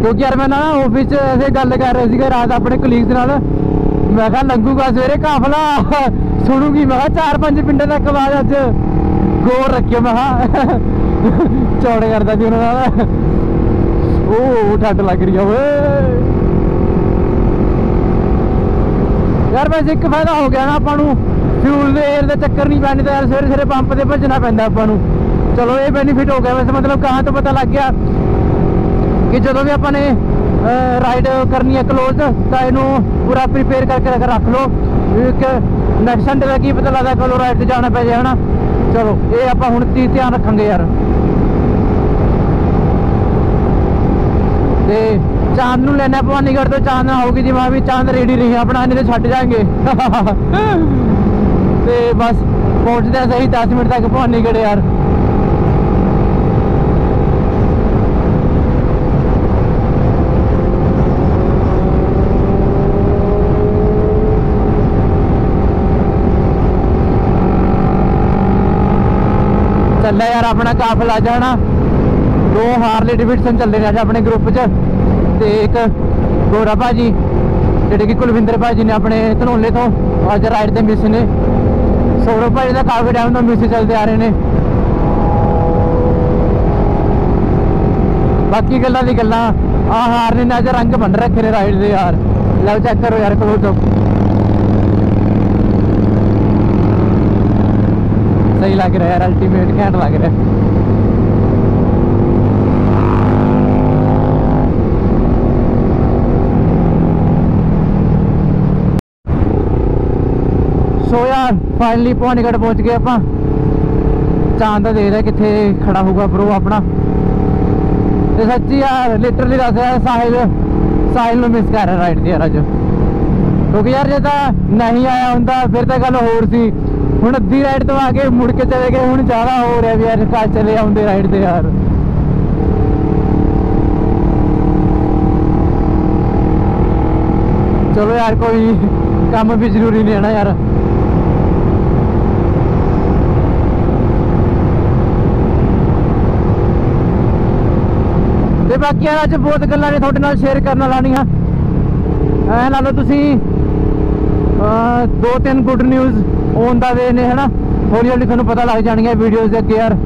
S2: क्योंकि यार मैं ना ऑफ़िस ऐसे गल कर रहे थे रात अपने कलीग ना मैं कहा, लंघूगा सवेरे काफला। सुनूँगी, मैं चार पाँच पिंड तक बाद अच गोर रखियो, मैं कहा। चौड़े करता जी उन्होंने। ਉਹ ਠੰਡ ਲੱਗ ਰਹੀ ਆ, ਓਏ। ਯਾਰ ਵੈਸੇ ਇੱਕ ਫਾਇਦਾ ਹੋ ਗਿਆ ਨਾ ਆਪਾਂ ਨੂੰ। ਫਿਊਲ ਦੇ 에ਅਰ ਦੇ ਚੱਕਰ ਨਹੀਂ ਪੈਣੇ ਤਾਂ ਯਾਰ ਸਵੇਰੇ ਸਵੇਰੇ ਪੰਪ ਤੇ ਭੱਜਣਾ ਪੈਂਦਾ ਆਪਾਂ ਨੂੰ। ਚਲੋ, ਇਹ ਬੈਨੀਫਿਟ ਹੋ ਗਿਆ। ਵੈਸੇ ਮਤਲਬ ਕਹਾਂ ਤੋਂ ਪਤਾ ਲੱਗ ਗਿਆ ਕਿ ਜਦੋਂ ਵੀ ਆਪਾਂ ਨੇ ਰਾਈਡ ਕਰਨੀ ਹੈ ਕਲੋਜ਼ ਤਾਂ ਇਹਨੂੰ ਪੂਰਾ ਪ੍ਰੀਪੇਅਰ ਕਰਕੇ ਰੱਖ- ਲਓ। ਇੱਕ ਨੈਕਸਟ ਸੰਡੇ ਦਾ ਕੀ ਪਤਾ ਲੱਗਦਾ ਕਦੋਂ ਰਾਈਡ ਤੇ ਜਾਣਾ ਪੈ ਜਾਏ, ਹਨਾ। ਚਲੋ, ਇਹ ਆਪਾਂ ਹੁਣ ਚੀਜ਼ ਧਿਆਨ ਰੱਖਾਂਗੇ ਯਾਰ। ਤੇ ਚਾਂਦ ਨੂੰ ਲੈਣਾ ਭਵਾਨੀਗੜ੍ਹ ਤੋਂ ਚਾਂਦ ਨਾ ਹੋਊਗੀ ਜੀ ਮੈਂ ਵੀ ਚਾਂਦ ਰੇਡੀ ਰਹੀ ਆਪਣਾ ਇਹਨੇ ਤੇ ਛੱਡ ਜਾਾਂਗੇ ਤੇ ਬਸ ਪਹੁੰਚਦੇ ਹਾਂ ਸਹੀ 10 ਮਿੰਟ ਤੱਕ ਭਵਾਨੀਗੜ੍ਹ ਯਾਰ ਚੱਲਿਆ ਯਾਰ ਆਪਣਾ ਕਾਫਲਾ ਜਾਣਾ ਦੋ ਹਾਰਲੇ ਡਿਵਿਡਸਨ ਚੱਲਦੇ ਨੇ ਅੱਜ ਆਪਣੇ ਗਰੁੱਪ 'ਚ ਤੇ ਇੱਕ ਗੋਰਾ ਭਾਜੀ, ਜਿਹੜੇ ਕਿ ਕੁਲਵਿੰਦਰ ਭਾਜੀ ਨੇ ਆਪਣੇ ਧਨੋਲੇ ਤੋਂ ਅੱਜ ਰਾਈਡ ਦੇ ਮਿਸ ਨੇ। ਸੌਰਵ ਭਾਜੀ ਦਾ ਕਾਫੀ ਟਾਈਮ ਤੋਂ ਮਿਸ ਚੱਲਦੇ ਆ ਰਹੇ ਨੇ। ਬਾਕੀ ਗੱਲਾਂ ਦੀ ਗੱਲਾਂ ਆ ਹਾਰ ਨੇ ਅੱਜ ਰੰਗ ਬੰਨ ਰੱਖੇ ਨੇ ਰਾਈਡ ਦੇ ਯਾਰ ਲਓ ਚੈੱਕ ਕਰੋ ਯਾਰ ਕੋਲ ਤੋਂ ਸਹੀ ਲੱਗ ਰਿਹਾ ਯਾਰ ਅਲਟੀਮੇਟ ਘੈਂਟ ਲੱਗ ਰਿਹਾ ਸੋ ਯਾਰ ਫਾਈਨਲੀ ਭਵਾਨੀਗੜ੍ਹ ਪਹੁੰਚ ਗਏ ਆਪਾਂ। ਚਾਂਦ ਦਾ ਦੇ ਰਿਹਾ ਕਿੱਥੇ ਖੜਾ ਹੋਊਗਾ ਬ్రో ਆਪਣਾ। ਤੇ ਸੱਚੀ ਯਾਰ ਲਿਟਰਲੀ ਦੱਸ ਰਿਹਾ, ਸਾਹਿਲ ਸਾਹਿਲ ਨੂੰ ਮਿਸ ਕਰ ਰਿਹਾ ਰਾਈਡ ਦੀ ਅੱਜ। ਕਿਉਂਕਿ ਯਾਰ ਜੇ ਤਾਂ ਨਹੀਂ ਆਇਆ ਹੁੰਦਾ, ਫਿਰ ਤਾਂ ਗੱਲ ਹੋਰ ਸੀ। ਹੁਣ ਅੱਧੀ ਰਾਈਡ ਤੋਂ ਆ ਕੇ ਮੁੜ ਕੇ ਚਲੇ ਗਏ, ਹੁਣ ਜ਼ਿਆਦਾ ਹੋ ਰਿਹਾ ਵੀ ਯਾਰ ਕੱਲ ਚਲੇ ਆਉਂਦੇ ਰਾਈਡ ਤੇ ਯਾਰ। ਚਲੋ ਯਾਰ, ਕੋਈ ਕੰਮ ਵੀ ਜ਼ਰੂਰੀ ਨਹੀਂ ਹੈ ਨਾ ਯਾਰ। ਤੇ ਬਾਕੀ ਯਾਰ ਅੱਜ ਬਹੁਤ ਗੱਲਾਂ ਨੇ ਤੁਹਾਡੇ ਨਾਲ ਸ਼ੇਅਰ ਕਰਨ ਵਾਲੀਆਂ ਐ ਲਾ ਲਓ ਤੁਸੀਂ ਅਹ ਦੋ ਤਿੰਨ good news on the way ਨੇ ਹਨਾ ਹੌਲੀ ਹੌਲੀ ਤੁਹਾਨੂੰ ਪਤਾ ਲੱਗ ਜਾਣਗੀਆਂ ਵੀਡੀਓਜ਼ ਦੇ ਅੱਗੇ ਯਾਰ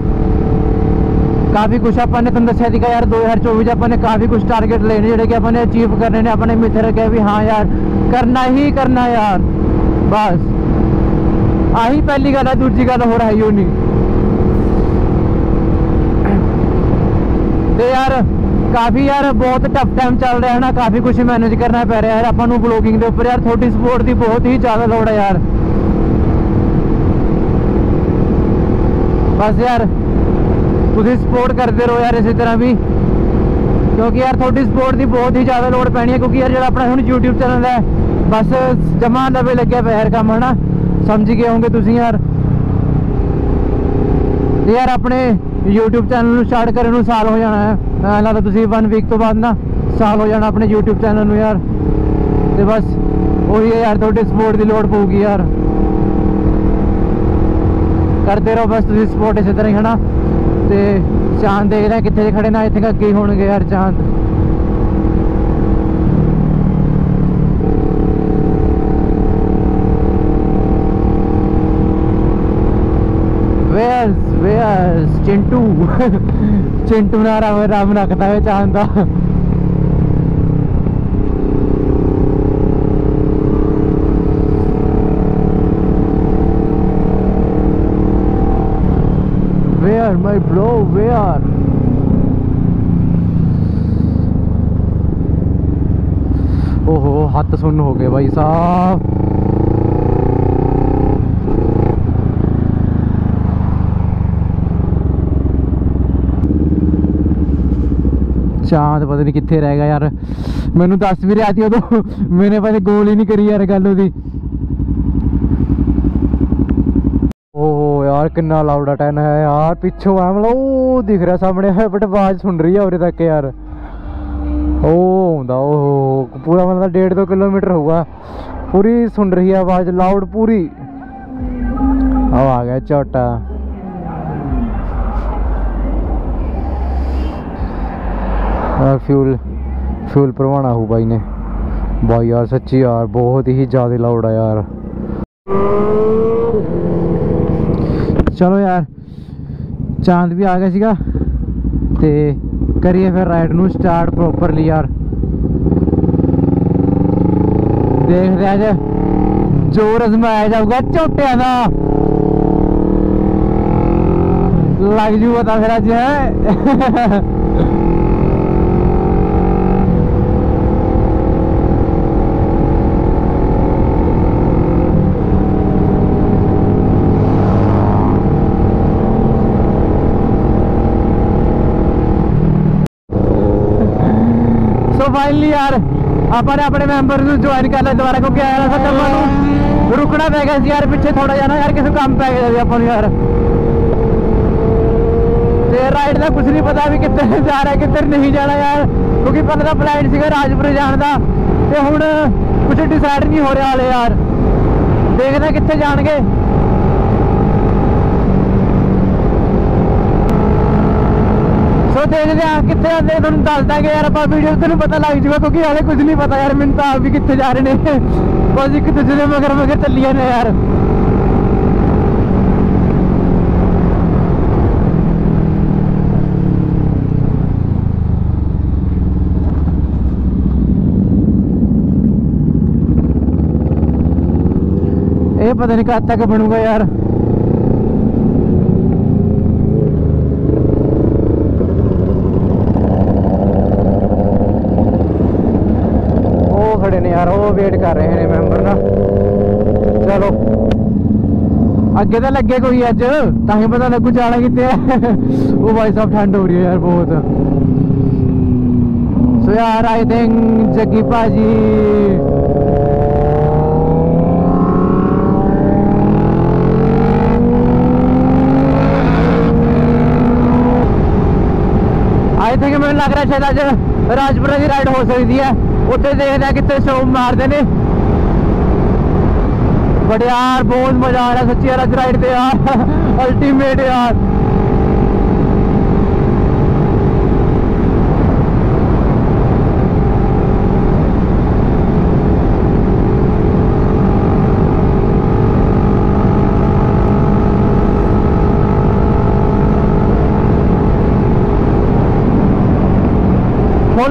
S2: ਕਾਫੀ ਕੁਝ ਆਪਾਂ ਨੇ ਤੁਹਾਨੂੰ ਦੱਸਿਆ ਸੀਗਾ ਯਾਰ 2024 ਚ ਆਪਾਂ ਨੇ ਕਾਫੀ ਕੁਝ ਟਾਰਗੇਟ ਲਏ ਨੇ ਜਿਹੜੇ ਕਿ ਆਪਾਂ ਨੇ ਅਚੀਵ ਕਰਨੇ ਨੇ ਆਪਾਂ ਨੇ ਮਿੱਥੇ ਰੱਖਿਆ ਵੀ ਹਾਂ ਯਾਰ ਕਰਨਾ ਹੀ ਕਰਨਾ ਯਾਰ ਬਸ ਆਹੀ ਪਹਿਲੀ ਗੱਲ ਹੈ ਦੂਜੀ ਗੱਲ ਹੋਰ ਹੈ ਹੀ ਉਹ ਨਹੀਂ ਤੇ ਯਾਰ ਕਾਫੀ ਯਾਰ ਬਹੁਤ ਟਫ ਟਾਈਮ ਚੱਲ ਰਿਹਾ ਹੈ ਨਾ ਕਾਫੀ ਕੁਝ ਮੈਨੇਜ ਕਰਨਾ ਪੈ ਰਿਹਾ ਯਾਰ, ਆਪਾਂ ਨੂੰ ਬਲੌਗਿੰਗ ਦੇ ਉੱਪਰ ਯਾਰ ਤੁਹਾਡੀ ਸਪੋਰਟ ਦੀ ਬਹੁਤ ਹੀ ਜ਼ਿਆਦਾ ਲੋੜ ਹੈ ਯਾਰ। ਬਸ ਯਾਰ, ਤੁਸੀਂ ਸਪੋਰਟ ਕਰਦੇ ਰਹੋ ਯਾਰ ਇਸੇ ਤਰ੍ਹਾਂ ਵੀ। ਕਿਉਂਕਿ ਯਾਰ ਤੁਹਾਡੀ ਸਪੋਰਟ ਦੀ ਬਹੁਤ ਹੀ ਜ਼ਿਆਦਾ ਲੋੜ ਪੈਣੀ ਹੈ, ਕਿਉਂਕਿ ਯਾਰ ਜਿਹੜਾ ਆਪਣਾ ਹੁਣ YouTube ਚੈਨਲ ਹੈ, ਬਸ ਜਮਾ ਲਵੇ ਲੱਗਿਆ ਪਿਆ ਯਾਰ ਕੰਮ, ਹਨਾ? ਸਮਝ ਗਏ ਹੋਵੋਗੇ ਤੁਸੀਂ ਯਾਰ। ਤੇ ਯਾਰ ਆਪਣੇ YouTube ਚੈਨਲ ਨੂੰ ਸਟਾਰਟ ਕਰਨ ਨੂੰ ਸਾਲ ਹੋ ਜਾਣਾ ਹੈ। ਐਂ ਲੱਗਦਾ ਤੁਸੀਂ 1 ਵੀਕ ਤੋਂ ਬਾਅਦ ਨਾ ਸਾਲ ਹੋ ਜਾਣਾ ਆਪਣੇ YouTube ਚੈਨਲ ਨੂੰ ਯਾਰ। ਤੇ ਬਸ ਉਹੀ ਹੈ ਯਾਰ, ਤੁਹਾਡੇ ਸਪੋਰਟ ਦੀ ਲੋੜ ਪਊਗੀ ਯਾਰ। ਕਰਦੇ ਰਹੋ ਬਸ ਤੁਸੀਂ ਸਪੋਰਟ ਇਸੇ ਤਰ੍ਹਾਂ ਹੀ, ਹਨਾ? ਤੇ ਚਾਂਦ ਦੇਖਦਾ ਕਿੱਥੇ ਜੇ ਖੜੇ ਨਾ, ਇੱਥੇ ਅੱਗੇ ਹੋਣਗੇ ਯਾਰ ਚਾਂਦ। Where's चिंटू। चिंटू ना राम राम रखता है चाहता ओहो, हाथ सुन हो गए भाई साहब। ਚਾਂਦ ਪਤਾ ਨਹੀਂ ਕਿੱਥੇ ਰਹਿ ਗਿਆ ਯਾਰ ਮੈਨੂੰ ਦੱਸ ਵੀ ਰਿਹਾ ਸੀ ਉਦੋਂ ਮੈਨੇ ਪਤਾ ਗੋਲ ਹੀ ਨਹੀਂ ਕਰੀ ਯਾਰ ਗੱਲ ਉਹਦੀ ਓਹ ਯਾਰ ਕਿੰਨਾ ਲਾਊਡ ਟੈਨ ਹੈ ਯਾਰ ਪਿੱਛੋਂ ਆ ਮਤਲਬ ਉਹ ਦਿਖ ਰਿਹਾ ਸਾਹਮਣੇ ਹੈ ਬਟ ਆਵਾਜ਼ ਸੁਣ ਰਹੀ ਹੈ ਉਰੇ ਤੱਕ ਯਾਰ ਉਹ ਹੁੰਦਾ ਉਹ ਪੂਰਾ ਮਤਲਬ 1.5 2 ਕਿਲੋਮੀਟਰ ਹੋਊਗਾ ਪੂਰੀ ਸੁਣ ਰਹੀ ਹੈ ਆਵਾਜ਼ ਲਾਊਡ ਪੂਰੀ ਆ ਆ ਗਿਆ ਝੋਟਾ ਯਾਰ ਫਿਊਲ ਫਿਊਲ ਭਰਵਾਉਣਾ ਹੋ ਬਾਈ ਨੇ ਬਾਈ ਯਾਰ ਸੱਚੀ ਯਾਰ ਬਹੁਤ ਹੀ ਜ਼ਿਆਦਾ ਲਾਊਡ ਆ ਯਾਰ ਚਲੋ ਯਾਰ ਚਾਂਦ ਵੀ ਆ ਗਿਆ ਸੀਗਾ ਤੇ ਕਰੀਏ ਫਿਰ ਰਾਈਡ ਨੂੰ ਸਟਾਰਟ ਪ੍ਰੋਪਰਲੀ ਯਾਰ ਦੇਖਦੇ ਆ ਅੱਜ ਜੋਰ ਅਜ਼ਮਾਇਆ ਜਾਊਗਾ ਝੋਟਿਆਂ ਦਾ ਲੱਗ ਜੂ ਪਤਾ ਫਿਰ ਅੱਜ ਫਾਈਨਲੀ ਯਾਰ, ਆਪਾਂ ਨੇ ਆਪਣੇ ਮੈਂਬਰ ਨੂੰ ਜੁਆਇਨ ਕਰ ਲਿਆ ਦੁਬਾਰਾ, ਕਿਉਂਕਿ ਆਇਆ ਸਾਡਾ ਆਪਾਂ ਨੂੰ ਰੁਕਣਾ ਪੈ ਗਿਆ ਸੀ ਯਾਰ, ਪਿੱਛੇ ਥੋੜਾ ਜਿਹਾ ਯਾਰ ਕਿਸੇ ਕੰਮ ਪੈ ਗਿਆ ਸੀ ਆਪਾਂ ਨੂੰ ਯਾਰ। ਤੇ ਰਾਈਡ ਦਾ ਕੁਝ ਨਹੀਂ ਪਤਾ ਵੀ ਕਿੱਥੇ ਜਾ ਰਿਹਾ, ਕਿੱਧਰ ਨਹੀਂ ਜਾਣਾ ਯਾਰ, ਕਿਉਂਕਿ ਪਹਿਲਾਂ ਦਾ ਪਲਾਨ ਸੀਗਾ ਰਾਜਪੁਰ ਜਾਣ ਦਾ, ਤੇ ਹੁਣ ਕੁਝ ਡਿਸਾਈਡ ਨਹੀਂ ਹੋ ਰਿਹਾ ਹਾਲੇ ਯਾਰ। ਦੇਖਦੇ ਕਿੱਥੇ ਜਾਣਗੇ। ਦੇਖਦੇ ਆ ਕਿੱਥੇ ਆਂਦੇ ਤੁਹਾਨੂੰ ਦੱਸ ਦਾਂਗੇ ਯਾਰ ਆਪਾਂ ਵੀਡੀਓ ਤੁਹਾਨੂੰ ਪਤਾ ਲੱਗ ਜੂਗਾ ਕਿਉਂਕਿ ਹਾਲੇ ਕੁਝ ਨਹੀਂ ਪਤਾ ਯਾਰ ਮੈਨੂੰ ਤਾਂ ਆਪ ਵੀ ਕਿੱਥੇ ਜਾ ਰਹੇ ਨੇ ਬਸ ਇੱਕ ਦੂਜੇ ਦੇ ਮਗਰ ਮਗਰ ਚੱਲੀਆਂ ਨੇ ਯਾਰ ਇਹ ਪਤਾ ਨਹੀਂ ਕਦ ਤੱਕ ਬਣੂਗਾ ਯਾਰ वेट कर रहे हैं मैंबर ना। चलो। अगे तो लगे कोई अज ताही पता लगू जाना कितने वो भाई साहब, ठंड हो रही है यार बहुत। सो यार आई थिंक जगी भाजी। आई थिंक मैं लग रहा शायद अज राजपुरा की राइड हो सकती है ਉੱਥੇ ਦੇਖਦੇ ਕਿੱਥੇ ਸ਼ੋਅ ਮਾਰਦੇ ਨੇ। ਬਟ ਯਾਰ ਬਹੁਤ ਮਜ਼ਾ ਆ ਰਿਹਾ, ਸੱਚੀ ਯਾਰ, ਅੱਜ ਰਾਈਡ ਤੇ ਯਾਰ ਅਲਟੀਮੇਟ ਯਾਰ।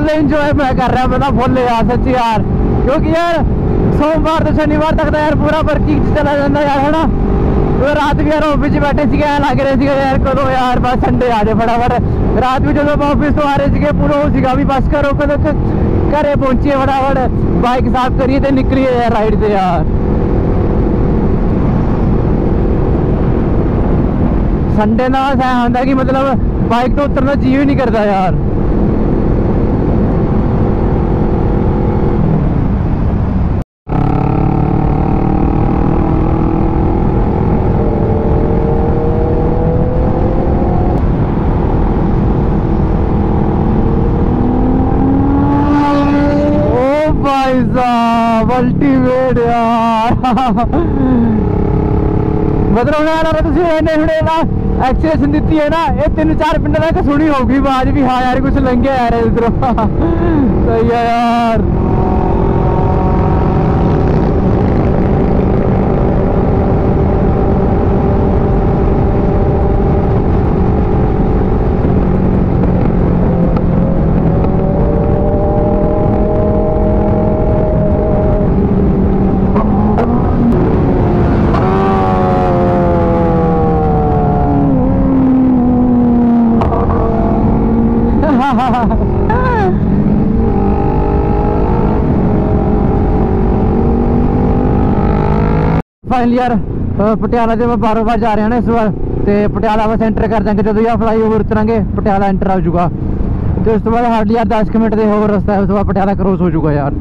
S2: फुल इंजॉय मैं कर रहा बता तो फुल यार, सच्ची यार। क्योंकि यार, सोमवार तो शनिवार तक तो यार पूरा वर्किंग चला जाता यार, है ना? रात भी यार ऑफ़िस बैठे थे लग रहे थे, यार करो यार, बस संडे आ जाए फटाफट। रात भी जब ऑफ़िस तो आ रहे थे, पूरा हो भी बस करो करो घरे पहुंचिए फटाफट बाइक साफ़ करिए तो निकलिए यार राइड से यार। संडे ना ऐसा होता कि मतलब बाइक तो उतरना जी ही नहीं करता यार। ਉਤਰਨਾ ਜੀ ਹੀ ਨਹੀਂ ਕਰਦਾ ਯਾਰ ਵੇੜ ਯਾਰ ਮਤਲਬ ਯਾਰ ਤੁਸੀਂ ਇਹਨੇ ਹੁਣੇ ਨਾ ਐਕਸੈਸ਼ਨ ਦਿੱਤੀ ਹੈ ਨਾ ਇਹ ਤਿੰਨ ਚਾਰ ਪਿੰਡਾਂ ਤੱਕ ਸੁਣੀ ਹੋਊਗੀ ਆਵਾਜ਼ ਵੀ ਹਾਂ ਯਾਰ ਕੁਝ ਲੰਘਿਆ ਯਾਰ ਇਧਰੋਂ ਸਹੀ ਹੈ ਯਾਰ ਫਾਈਨਲ ਯਾਰ ਅ, ਪਟਿਆਲਾ ਦੇ ਮੈਂ ਬਾਰੋ ਬਾਰ ਜਾ ਰਿਹਾ ਨਾ ਇਸ ਵਾਰ ਤੇ ਪਟਿਆਲਾ ਵਾ ਸੈਂਟਰ ਕਰ ਦਾਂਗੇ ਜਦੋਂ ਯਾ ਫਲਾਈਓਵਰ ਉਤਰਾਂਗੇ ਪਟਿਆਲਾ ਐਂਟਰ ਹੋ ਜਾਊਗਾ ਤੇ ਉਸ ਤੋਂ ਬਾਅਦ ਹਾਰਡਲੀ ਯਾਰ 10 ਕੁ ਮਿੰਟ ਦੇ ਹੋਰ ਰਸਤਾ ਹੈ ਉਸ ਤੋਂ ਬਾਅਦ ਪਟਿਆਲਾ ਕ੍ਰੋਸ ਹੋ ਜਾਊਗਾ ਯਾਰ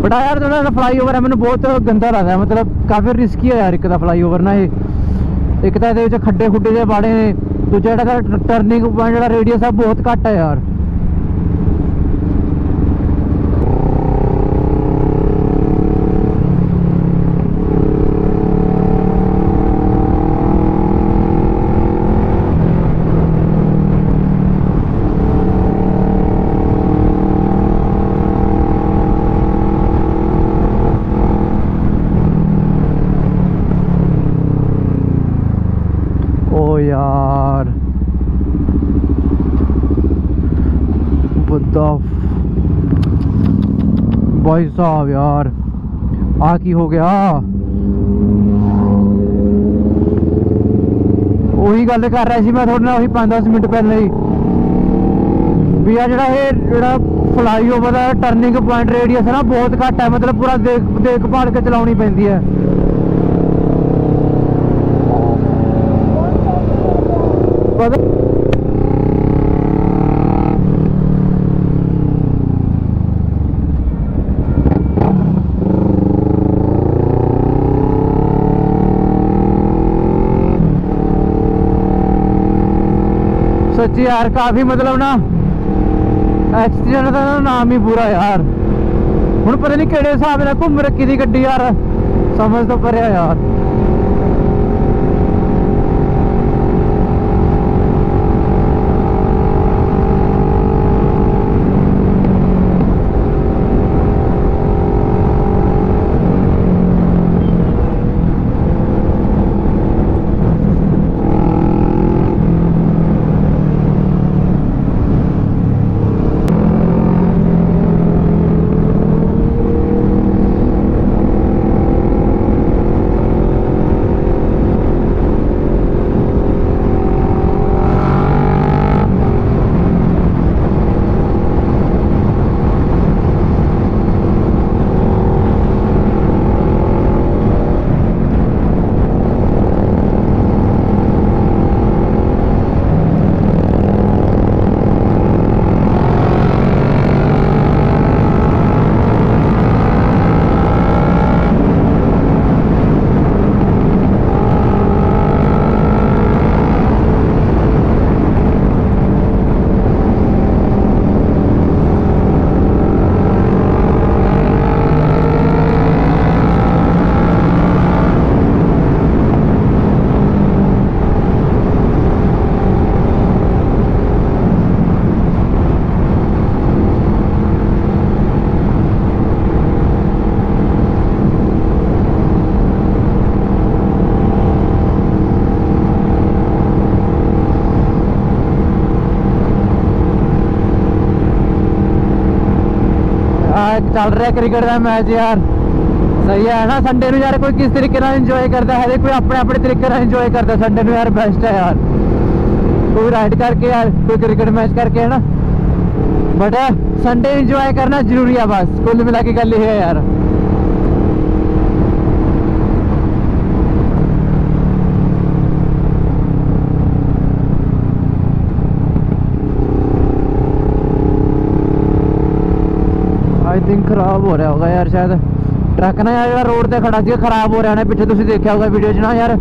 S2: ਬੜਾ ਯਾਰ ਜਿਹੜਾ ਫਲਾਈਓਵਰ ਹੈ ਮੈਨੂੰ ਬਹੁਤ ਗੰਦਾ ਲੱਗਦਾ ਹੈ, ਮਤਲਬ ਕਾਫੀ ਰਿਸਕੀ ਹੈ ਯਾਰ ਇੱਕ ਦਾ ਫਲਾਈਓਵਰ ਨਾ ਇਹ ਇੱਕ ਤਾਂ ਇਹਦੇ ਵਿੱਚ ਖੱਡੇ ਖੁੱਡੇ ਦੇ ਬਾੜੇ ਨੇ ਦੂਜਾ ਜਿਹੜਾ ਟਰਨਿੰਗ ਪੁਆਇੰਟ ਜਿਹੜਾ ਰੇਡੀਅਸ ਹੈ ਬਹੁਤ ਘੱਟ ਹੈ ਯਾਰ ਭਾਈ ਸਾਹਿਬ ਯਾਰ ਆ ਕੀ ਹੋ ਗਿਆ ਉਹੀ ਗੱਲ ਕਰ ਰਿਹਾ ਸੀ ਮੈਂ ਤੁਹਾਡੇ ਨਾਲ ਉਹੀ 5-10 ਮਿੰਟ ਪਹਿਲਾਂ ਹੀ ਵੀ ਆ ਜਿਹੜਾ ਇਹ ਜਿਹੜਾ ਫਲਾਈਓਵਰ ਦਾ ਟਰਨਿੰਗ ਪੁਆਇੰਟ ਰੇਡੀਅਸ ਹੈ ਨਾ ਬਹੁਤ ਘੱਟ ਹੈ ਮਤਲਬ ਪੂਰਾ ਦੇਖ ਦੇਖਭਾਲ ਕੇ ਚਲਾਉਣੀ ਪੈਂਦੀ ਹੈ ਪਤਾ ਸੱਚੀ ਯਾਰ, ਕਾਫੀ ਮਤਲਬ ਨਾ ਐਕਸੀਡੈਂਟ ਦਾ ਨਾਮ ਹੀ ਪੂਰਾ ਯਾਰ। ਹੁਣ ਪਤਾ ਨਹੀਂ ਕਿਹੜੇ ਹਿਸਾਬ ਨਾਲ ਘੁੰਮ ਰੱਖੀ ਦੀ ਗੱਡੀ ਯਾਰ। ਸਮਝ ਤੋਂ ਪਰਿਆ ਯਾਰ। ਚੱਲ ਰਿਹਾ ਕ੍ਰਿਕਟ ਦਾ ਮੈਚ ਯਾਰ ਸਹੀ ਹੈ ਨਾ ਸੰਡੇ ਨੂੰ ਯਾਰ ਕੋਈ ਕਿਸ ਤਰੀਕੇ ਨਾਲ ਇੰਜੋਏ ਕਰਦਾ ਹੈ ਕੋਈ ਆਪਣੇ ਆਪਣੇ ਤਰੀਕੇ ਨਾਲ ਇੰਜੋਏ ਕਰਦਾ ਸੰਡੇ ਨੂੰ ਯਾਰ ਬੈਸਟ ਹੈ ਯਾਰ ਕੋਈ ਰਾਈਡ ਕਰਕੇ ਯਾਰ ਕੋਈ ਕ੍ਰਿਕਟ ਮੈਚ ਕਰਕੇ ਹੈ ਨਾ ਬਟ ਸੰਡੇ ਇੰਜੋਏ ਕਰਨਾ ਜ਼ਰੂਰੀ ਹੈ ਬਸ ਕੁੱਲ ਮਿਲਾ ਕੇ ਗੱਲ ਇਹ ਹੈ ਯਾਰ ਆਈ ਖਰਾਬ ਹੋ ਰਿਹਾ ਹੋਗਾ ਯਾਰ ਸ਼ਾਇਦ। ਟਰੱਕ ਨਾ ਯਾਰ ਜਿਹੜਾ ਰੋਡ ਤੇ ਖੜਾ ਸੀ ਖਰਾਬ ਹੋ ਰਿਹਾ ਨੇ। ਪਿੱਛੇ ਤੁਸੀਂ ਦੇਖਿਆ ਹੋਗਾ ਵੀਡੀਓ 'ਚ ਨਾ ਯਾਰ।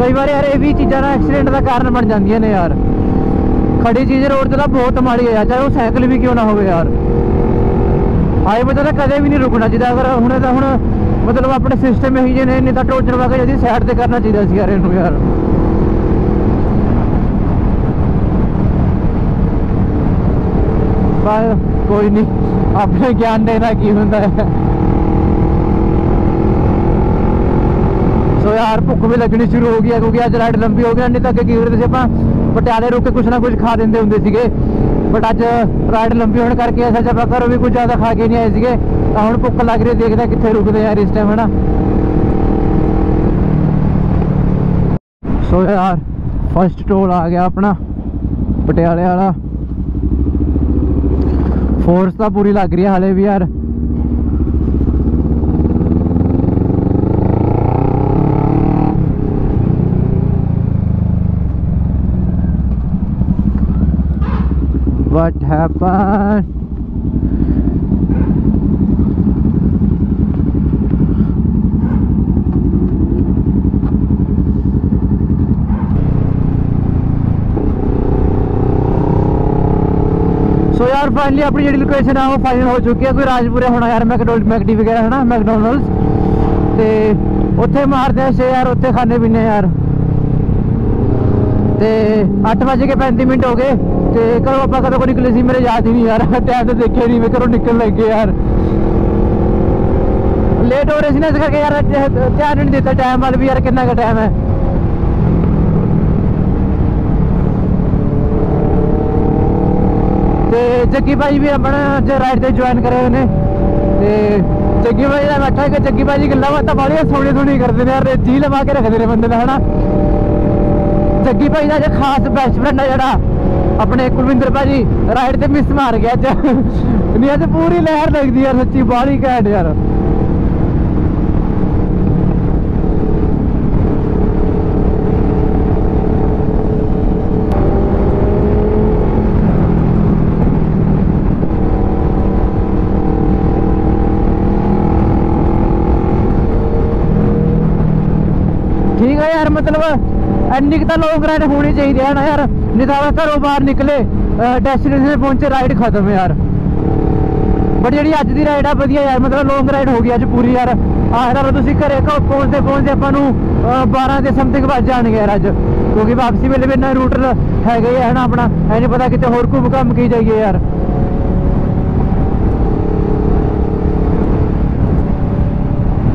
S2: ਕਈ ਵਾਰ ਯਾਰ ਇਹ ਵੀ ਚੀਜ਼ਾਂ ਨਾ ਐਕਸੀਡੈਂਟ ਦਾ ਕਾਰਨ ਬਣ ਜਾਂਦੀਆਂ ਨੇ ਯਾਰ। ਖੜੀ ਚੀਜ਼ ਰੋਡ ਤੇ ਤਾਂ ਬਹੁਤ ਮਾੜੀ ਹੈ ਯਾਰ। ਚਾਹੇ ਉਹ ਸਾਈਕਲ ਵੀ ਕਿਉਂ ਨਾ ਹੋਵੇ ਯਾਰ। ਆਏ ਤੇ ਤਾਂ ਕਦੇ ਵੀ ਨਹੀਂ ਰੁਕਣਾ ਚਾਹੀਦਾ। ਅਗਰ ਹੁਣ ਤਾਂ ਹੁਣ ਮਤਲਬ ਆਪਣੇ ਸਿਸਟਮ ਇਹੀ ਜਿਹੇ ਨੇ, ਨਹੀਂ ਤਾਂ ਟੋਚਨ ਵਾਗਾ ਜਦੀ ਸਾਈਡ ਤੇ ਕਰਨਾ ਚਾਹੀਦਾ ਸੀ ਯਾਰ ਇਹਨੂੰ ਯਾਰ। ਪਰ ਕੋਈ ਨਹੀਂ। ਆਪਣੇ ਗਿਆਨ ਦੇਣਾ ਕੀ ਹੁੰਦਾ ਹੈ? ਸੋ ਯਾਰ, ਭੁੱਖ ਵੀ ਲੱਗਣੀ ਸ਼ੁਰੂ ਹੋ ਗਈ ਹੈ ਕਿਉਂਕਿ ਅੱਜ ਰਾਈਡ ਲੰਬੀ ਹੋ ਗਈ ਨਹੀਂ ਤਾਂ ਅੱਗੇ ਕੀ ਕਰਦੇ ਸੀ ਆਪਾਂ? ਪਟਿਆਲੇ ਰੁਕ ਕੇ ਕੁਛ ਨਾ ਕੁਛ ਖਾ ਦਿੰਦੇ ਹੁੰਦੇ ਸੀਗੇ। ਬਟ ਅੱਜ ਰਾਈਡ ਲੰਬੀ ਹੋਣ ਕਰਕੇ ਐਸਾ ਜਬ ਘਰੋਂ ਵੀ ਕੁਝ ਜ਼ਿਆਦਾ ਖਾ ਕੇ ਨਹੀਂ ਆਏ ਸੀਗੇ। ਤਾਂ ਹੁਣ ਭੁੱਖ ਲੱਗ ਰਹੀ ਹੈ, ਦੇਖਦੇ ਕਿੱਥੇ ਰੁਕਦੇ ਯਾਰ ਇਸ ਟਾਈਮ ਹਨਾ? ਸੋ ਯਾਰ ਫਸਟ ਟੋਲ ਆ ਗਿਆ ਆਪਣਾ, ਪਟਿਆਲੇ ਵਾਲਾ। ਫੋਰਸ ਤਾਂ ਪੂਰੀ ਲੱਗ ਰਹੀ ਹੈ ਹਾਲੇ ਵੀ ਯਾਰ What happened? फाइनली अपनी जी लोकेशन है वो फाइनल हो चुकी है कोई राजपुरे होना यार मैकडोल्ड मैकडी वगैरह है ना मैकडोनल्ड तो उत्थे मारते हैं छे यार, उत्थे खाने पीने यार। तो बज के पैंती मिनट हो गए। तो घरों आप कदों को निकले सी, मेरे याद ही नहीं यार टाइम तो देखे नहीं, मैं घरों निकल लगे यार। लेट हो रहे थे ना, इस करके यार ध्यान नहीं देता टाइम वाल भी यार कि टाइम है? ਤੇ ਜੱਗੀ ਭਾਈ ਵੀ ਆਪਣਾ ਅੱਜ ਰਾਈਡ ਤੇ ਜੁਆਇਨ ਕਰੇ ਹੋਏ ਨੇ। ਤੇ ਜੱਗੀ ਭਾਈ ਦਾ ਬੈਠਾ ਕਿ ਜੱਗੀ ਭਾਈ ਜੀ ਗੱਲਾਂ ਬਾਤਾਂ ਬੜੀਆਂ ਸੋਹਣੀ ਸੋਹਣੀ ਕਰਦੇ ਨੇ, ਯਾਰ ਜੀ ਲਵਾ ਕੇ ਰੱਖਦੇ ਨੇ ਬੰਦੇ ਦਾ, ਹਨਾ? ਜੱਗੀ ਭਾਈ ਦਾ ਜੇ ਖਾਸ ਬੈਸਟ ਫਰੈਂਡ ਆ ਜਿਹੜਾ। ਆਪਣੇ ਕੁਲਵਿੰਦਰ ਭਾਜੀ ਰਾਈਡ ਤੇ ਮਿਸ ਮਾਰ ਗਿਆ ਅੱਜ। ਨਹੀਂ, ਅੱਜ ਪੂਰੀ ਲਹਿਰ ਲੱਗਦੀ ਯਾਰ, ਸੱਚੀ ਬਾਹਲੀ ਘੈਂਟ ਯਾਰ। ਠੀਕ ਹੈ ਯਾਰ ਮਤਲਬ ਇੰਨੀ ਕੁ ਤਾਂ ਲੌਂਗ ਰਾਈਡ ਹੋਣੀ ਚਾਹੀਦੀ ਹੈ ਨਾ ਯਾਰ ਨਹੀਂ ਤਾਂ ਘਰੋਂ ਬਾਹਰ ਨਿਕਲੇ ਡੈਸਟੀਨੇਸ਼ਨ ਤੇ ਪਹੁੰਚੇ ਰਾਈਡ ਖਤਮ ਯਾਰ। ਬਟ ਜਿਹੜੀ ਅੱਜ ਦੀ ਰਾਈਡ ਆ ਵਧੀਆ ਯਾਰ ਮਤਲਬ ਲੌਂਗ ਰਾਈਡ ਹੋ ਗਈ ਅੱਜ ਪੂਰੀ ਯਾਰ। ਆਹ ਯਾਰ ਤੁਸੀਂ ਘਰੇ ਕੋ ਪਹੁੰਚਦੇ ਪਹੁੰਚਦੇ ਆਪਾਂ ਨੂੰ ਅਹ, 12 ਦੇ ਸਮਥਿੰਗ ਵੱਜ ਜਾਣਗੇ ਯਾਰ ਅੱਜ। ਕਿਉਂਕਿ ਵਾਪਸੀ ਵੇਲੇ ਵੀ ਇੰਨਾ ਰੂਟ ਹੈਗਾ ਹੀ ਹੈ ਨਾ ਆਪਣਾ ਐ ਨਹੀਂ ਪਤਾ ਕਿਤੇ ਹੋਰ ਘੁੰਮ ਘੰਮ ਕੀ ਜਾਈਏ ਯਾਰ।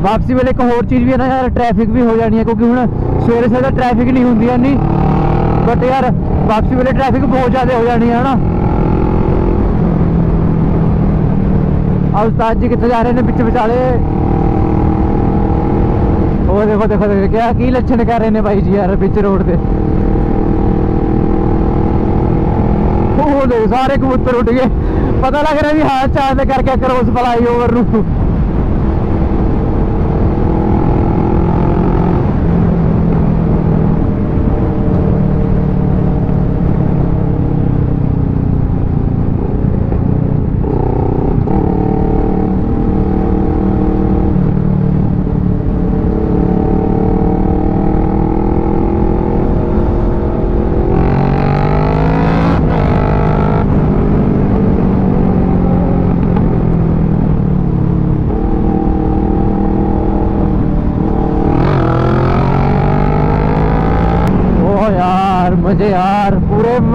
S2: ਵਾਪਸੀ ਵੇਲੇ ਇੱਕ ਹੋਰ ਚੀਜ਼ ਵੀ ਹੈ ਨਾ ਯਾਰ ਟ੍ਰੈਫਿਕ ਵੀ ਹੋ ਜਾਣੀ ਹੈ ਕਿਉਂਕਿ ਹੁਣ ਸਵੇਰੇ ਸਵੇਰੇ ਟ੍ਰੈਫਿਕ ਨਹੀਂ ਹੁੰਦੀ ਇੰਨੀ ਬਟ ਯਾਰ ਵਾਪਸੀ ਵੇਲੇ ਟ੍ਰੈਫਿਕ ਬਹੁਤ ਜ਼ਿਆਦਾ ਹੋ ਜਾਣੀ ਹੈ ਨਾ ਆ ਉਸਤਾਦ ਜੀ ਕਿੱਥੇ ਜਾ ਰਹੇ ਨੇ ਵਿੱਚ ਵਿਚਾਲੇ ਉਹ ਦੇਖੋ ਦੇਖੋ ਦੇਖੋ ਕਿਆ ਕੀ ਲੱਛਣ ਕਰ ਰਹੇ ਨੇ ਬਾਈ ਜੀ ਯਾਰ ਵਿੱਚ ਰੋਡ ਤੇ ਉਹ ਦੇ ਸਾਰੇ ਕਬੂਤਰ ਉੱਡ ਗਏ ਪਤਾ ਲੱਗ ਰਿਹਾ ਵੀ ਹਾਂ ਚਾਂਦ ਕਰਕੇ ਕਰੋਸ ਫਲਾਈ ਓਵਰ ਨੂੰ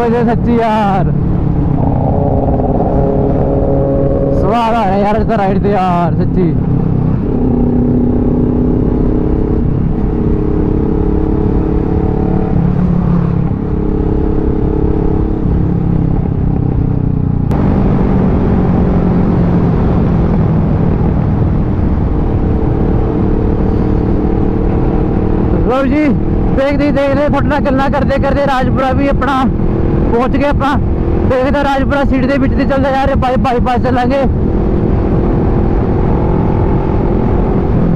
S2: मज़े सच्ची यार। सवाल है यार इधर राइड तो यार, सच्ची। जी देखते रहे फटना गल् करते करते राजपुरा भी अपना ਪਹੁੰਚ ਗਏ ਆਪਾਂ ਦੇਖਦੇ ਹਾਂ ਰਾਜਪੁਰਾ ਸੀਟ ਦੇ ਵਿੱਚ ਦੀ ਚੱਲਦਾ ਜਾ ਰਿਹਾ ਬਾਈ ਬਾਈਪਾਸ ਚੱਲਾਂਗੇ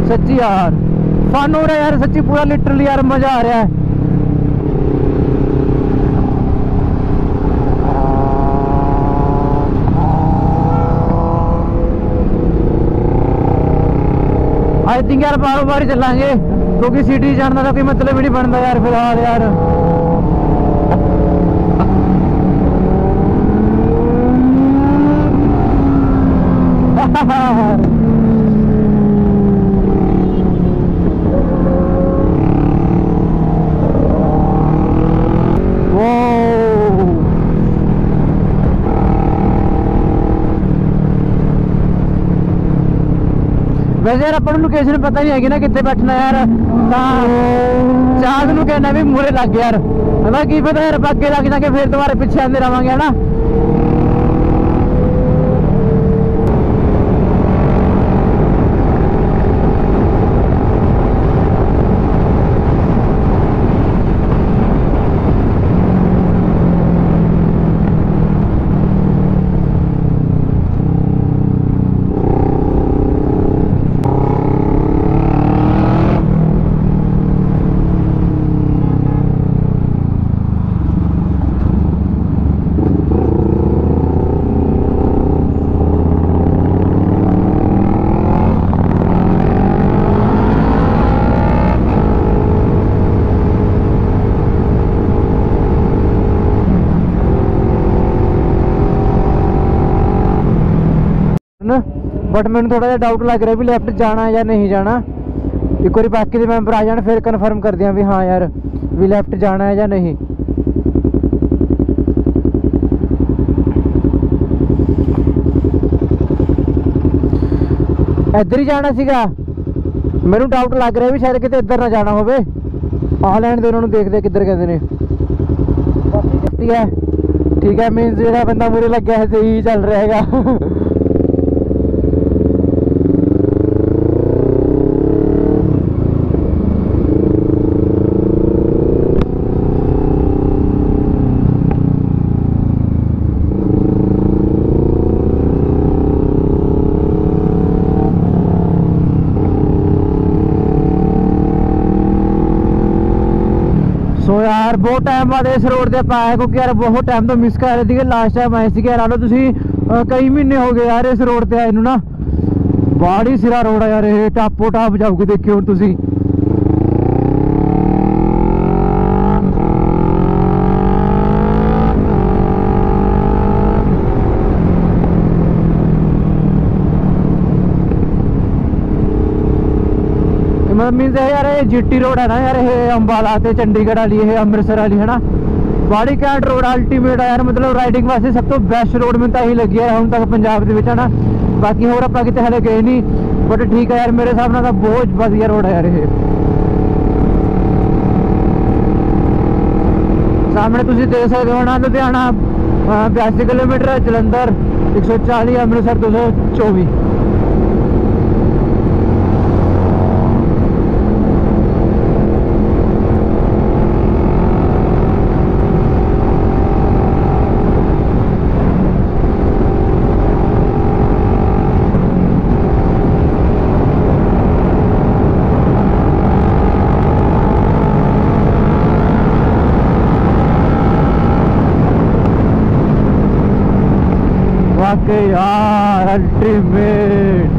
S2: ਸੱਚੀ ਯਾਰ ਫਨ ਹੋ ਰਿਹਾ ਯਾਰ ਸੱਚੀ ਪੂਰਾ ਲਿਟਰਲੀ ਯਾਰ ਮਜ਼ਾ ਆ ਰਿਹਾ ਹੈ ਆਈ ਥਿੰਕ ਯਾਰ ਬਾਰੋ ਬਾਰ ਹੀ ਚੱਲਾਂਗੇ ਕਿਉਂਕਿ ਸਿਟੀ ਜਾਣ ਦਾ ਤਾਂ ਕੋਈ ਮਤਲਬ ਹੀ ਨਹੀਂ ਬਣਦਾ ਯਾਰ ਫਿਲਹਾਲ ਯਾਰ यार वो ਵੈਸੇ ਯਾਰ ਆਪਾਂ ਨੂੰ ਲੋਕੇਸ਼ਨ ਪਤਾ ਨਹੀਂ ਹੈਗੀ ਨਾ ਕਿੱਥੇ ਬੈਠਣਾ ਯਾਰ ਤਾਂ ਚਾਹਤ ਨੂੰ ਕਹਿਣਾ ਵੀ ਮੂਰੇ ਲੱਗ ਯਾਰ ਹਨਾ ਕੀ ਪਤਾ ਯਾਰ ਆਪਾਂ ਅੱਗੇ ਲੱਗ ਜਾ ਕੇ ਫਿਰ ਦੁਬਾਰਾ ਪਿੱਛੇ ਆਂਦੇ ਰਵਾਂਗੇ ਹਨਾ ਬਟ ਮੈਨੂੰ ਥੋੜਾ ਜਿਹਾ ਡਾਊਟ ਲੱਗ ਰਿਹਾ ਵੀ ਲੈਫਟ ਜਾਣਾ ਜਾਂ ਨਹੀਂ ਜਾਣਾ ਇੱਕ ਵਾਰੀ ਬਾਕੀ ਦੇ ਮੈਂਬਰ ਆ ਜਾਣ ਫਿਰ ਕਨਫਰਮ ਕਰਦੇ ਆ ਵੀ ਹਾਂ ਯਾਰ ਵੀ ਲੈਫਟ ਜਾਣਾ ਹੈ ਜਾਂ ਨਹੀਂ ਇੱਧਰ ਹੀ ਜਾਣਾ ਸੀਗਾ ਮੈਨੂੰ ਡਾਊਟ ਲੱਗ ਰਿਹਾ ਵੀ ਸ਼ਾਇਦ ਕਿਤੇ ਇੱਧਰ ਨਾ ਜਾਣਾ ਹੋਵੇ ਆ ਲੈਣ ਦੇ ਉਹਨਾਂ ਨੂੰ ਦੇਖਦੇ ਆ ਕਿੱਧਰ ਕਹਿੰਦੇ ਨੇ ਠੀਕ ਹੈ ਠੀਕ ਹੈ ਮੀਨਸ ਜਿਹੜਾ ਬੰਦਾ ਮੂਰੇ ਲੱਗਿਆ ਹੈ ਸਹੀ ਚੱਲ ਰਿਹਾ ਹੈਗਾ ਬਹੁਤ ਟਾਈਮ ਬਾਅਦ ਇਸ ਰੋਡ ਤੇ ਆਪਾਂ ਆਏ ਕਿਉਂਕਿ ਯਾਰ ਬਹੁਤ ਟਾਈਮ ਤੋਂ ਮਿਸ ਕਰ ਰਹੇ ਸੀਗੇ। ਲਾਸਟ ਟਾਈਮ ਆਏ ਸੀਗੇ ਯਾਰ। ਆਲੋ ਤੁਸੀਂ ਕਈ ਮਹੀਨੇ ਹੋ ਗਏ ਯਾਰ ਇਸ ਰੋਡ ਤੇ ਆਏ ਨੂੰ ਨਾ। ਬਾੜੀ ਸਿਰਾ ਰੋਡ ਆ ਯਾਰ ਇਹ ਟਾਪੋ ਟਾਪ ਜਾਊਗੀ ਦੇਖਿਓ ਹੁਣ ਤੁਸੀਂ। ਮਤਲਬ ਮੀਨਸ ਇਹ ਯਾਰ ਇਹ ਜੀਟੀ ਰੋਡ ਹੈ ਨਾ ਯਾਰ ਇਹ ਅੰਬਾਲਾ ਤੇ ਚੰਡੀਗੜ੍ਹ ਵਾਲੀ ਇਹ ਅੰਮ੍ਰਿਤਸਰ ਵਾਲੀ ਹੈ ਨਾ ਬਾੜੀ ਕੈਂਟ ਰੋਡ ਅਲਟੀਮੇਟ ਆ ਯਾਰ ਮਤਲਬ ਰਾਈਡਿੰਗ ਵਾਸਤੇ ਸਭ ਤੋਂ ਬੈਸਟ ਰੋਡ ਮੈਨੂੰ ਤਾਂ ਇਹੀ ਲੱਗੀ ਹੈ ਹੁਣ ਤੱਕ ਪੰਜਾਬ ਦੇ ਵਿੱਚ ਹੈ ਨਾ ਬਾਕੀ ਹੋਰ ਆਪਾਂ ਕਿਤੇ ਹਲੇ ਗਏ ਨਹੀਂ ਬਟ ਠੀਕ ਹੈ ਯਾਰ ਮੇਰੇ ਹਿਸਾਬ ਨਾਲ ਤਾਂ ਬਹੁਤ ਵਧੀਆ ਰੋਡ ਹੈ ਯਾਰ ਇਹ ਸਾਹਮਣੇ ਤੁਸੀਂ ਦੇਖ ਸਕਦੇ ਹੋ ਨਾ ਲੁਧਿਆਣਾ ਅਹ 82 ਕਿਲੋਮੀਟਰ ਜਲੰਧਰ 140 ਅੰਮ੍ਰਿਤਸਰ 224 ਵਾਕਈ ਯਾਰ ਅਲਟੀਮੇਟ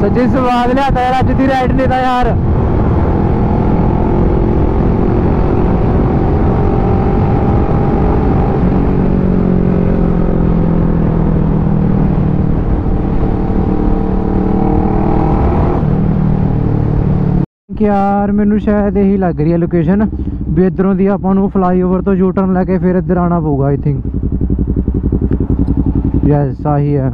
S2: ਸੱਚੀ ਸਵਾਦ ਲਿਆਤਾ ਯਾਰ ਅੱਜ ਦੀ ਰਾਈਡ ਨੇ ਤਾਂ ਯਾਰ ਕਿ ਯਾਰ ਮੈਨੂੰ ਸ਼ਾਇਦ ਇਹੀ ਲੱਗ ਰਹੀ ਹੈ ਲੋਕੇਸ਼ਨ ਵੀ ਇਧਰੋਂ ਦੀ ਆਪਾਂ ਨੂੰ ਫਲਾਈਓਵਰ ਤੋਂ ਯੂ ਟਰਨ ਲੈ ਕੇ ਫਿਰ ਇੱਧਰ ਆਣਾ ਪਊਗਾ ਆਈ ਥਿੰਕ ਯੈਸ ਆਹੀ ਹੈ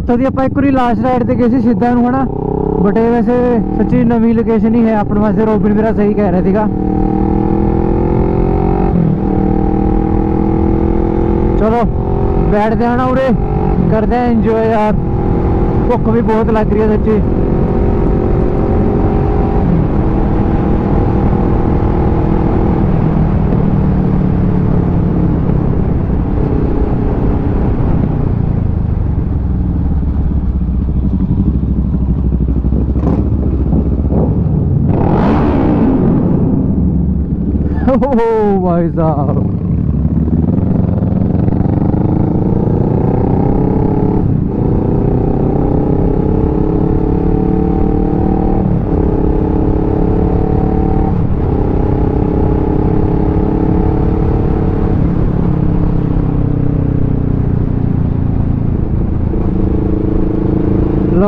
S2: ਇੱਥੋਂ ਦੀ ਆਪਾਂ ਇੱਕ ਵਾਰੀ ਲਾਸਟ ਰਾਈਡ ਤੇ ਗਏ ਸੀ ਸਿੱਧਾ ਨੂੰ ਹਨਾ ਬਟ ਇਹ ਵੈਸੇ ਸੱਚੀ ਨਵੀਂ ਲੋਕੇਸ਼ਨ ਹੀ ਹੈ ਆਪਣੇ ਵਾਸਤੇ ਰੋਬਿਨ ਮੇਰਾ ਸਹੀ ਕਹਿ ਰਿਹਾ ਸੀਗਾ ਚਲੋ बैठते हैं ना उरे करते हैं इंजॉय यार। भुख भी बहुत लग रही है सची Oh, my God.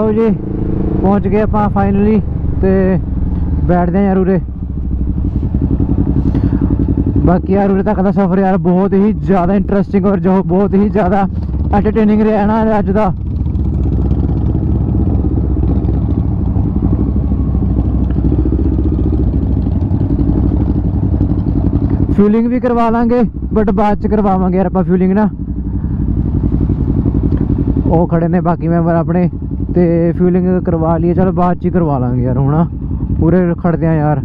S2: ਲਓ ਜੀ ਪਹੁੰਚ ਗਏ ਆਪਾਂ ਫਾਈਨਲੀ ਤੇ ਬੈਠਦੇ ਹਾਂ ਯਾਰ ਉਰੇ ਬਾਕੀ ਯਾਰ ਉਰੇ ਤੱਕ ਦਾ ਸਫ਼ਰ ਯਾਰ ਬਹੁਤ ਹੀ ਜ਼ਿਆਦਾ ਇੰਟਰਸਟਿੰਗ ਔਰ ਜੋ ਬਹੁਤ ਹੀ ਜ਼ਿਆਦਾ ਐਂਟਰਟੇਨਿੰਗ ਰਿਹਾ ਨਾ ਅੱਜ ਦਾ ਫਿਊਲਿੰਗ ਵੀ ਕਰਵਾ ਲਾਂਗੇ ਬਟ ਬਾਅਦ ਚ ਕਰਵਾਵਾਂਗੇ ਯਾਰ ਆਪਾਂ ਫਿਊਲਿੰਗ ਨਾ ਉਹ ਖੜੇ ਨੇ ਬਾਕੀ ਮੈਂਬਰ ਆਪਣੇ ਤੇ ਫਿਲਿੰਗ ਕਰਵਾ ਲਈਏ। ਚਲ ਬਾਅਦ ਚ ਹੀ ਕਰਵਾ ਲਾਂਗੇ ਯਾਰ ਹੁਣ। ਪੂਰੇ ਖੜਦੇ ਆ ਯਾਰ।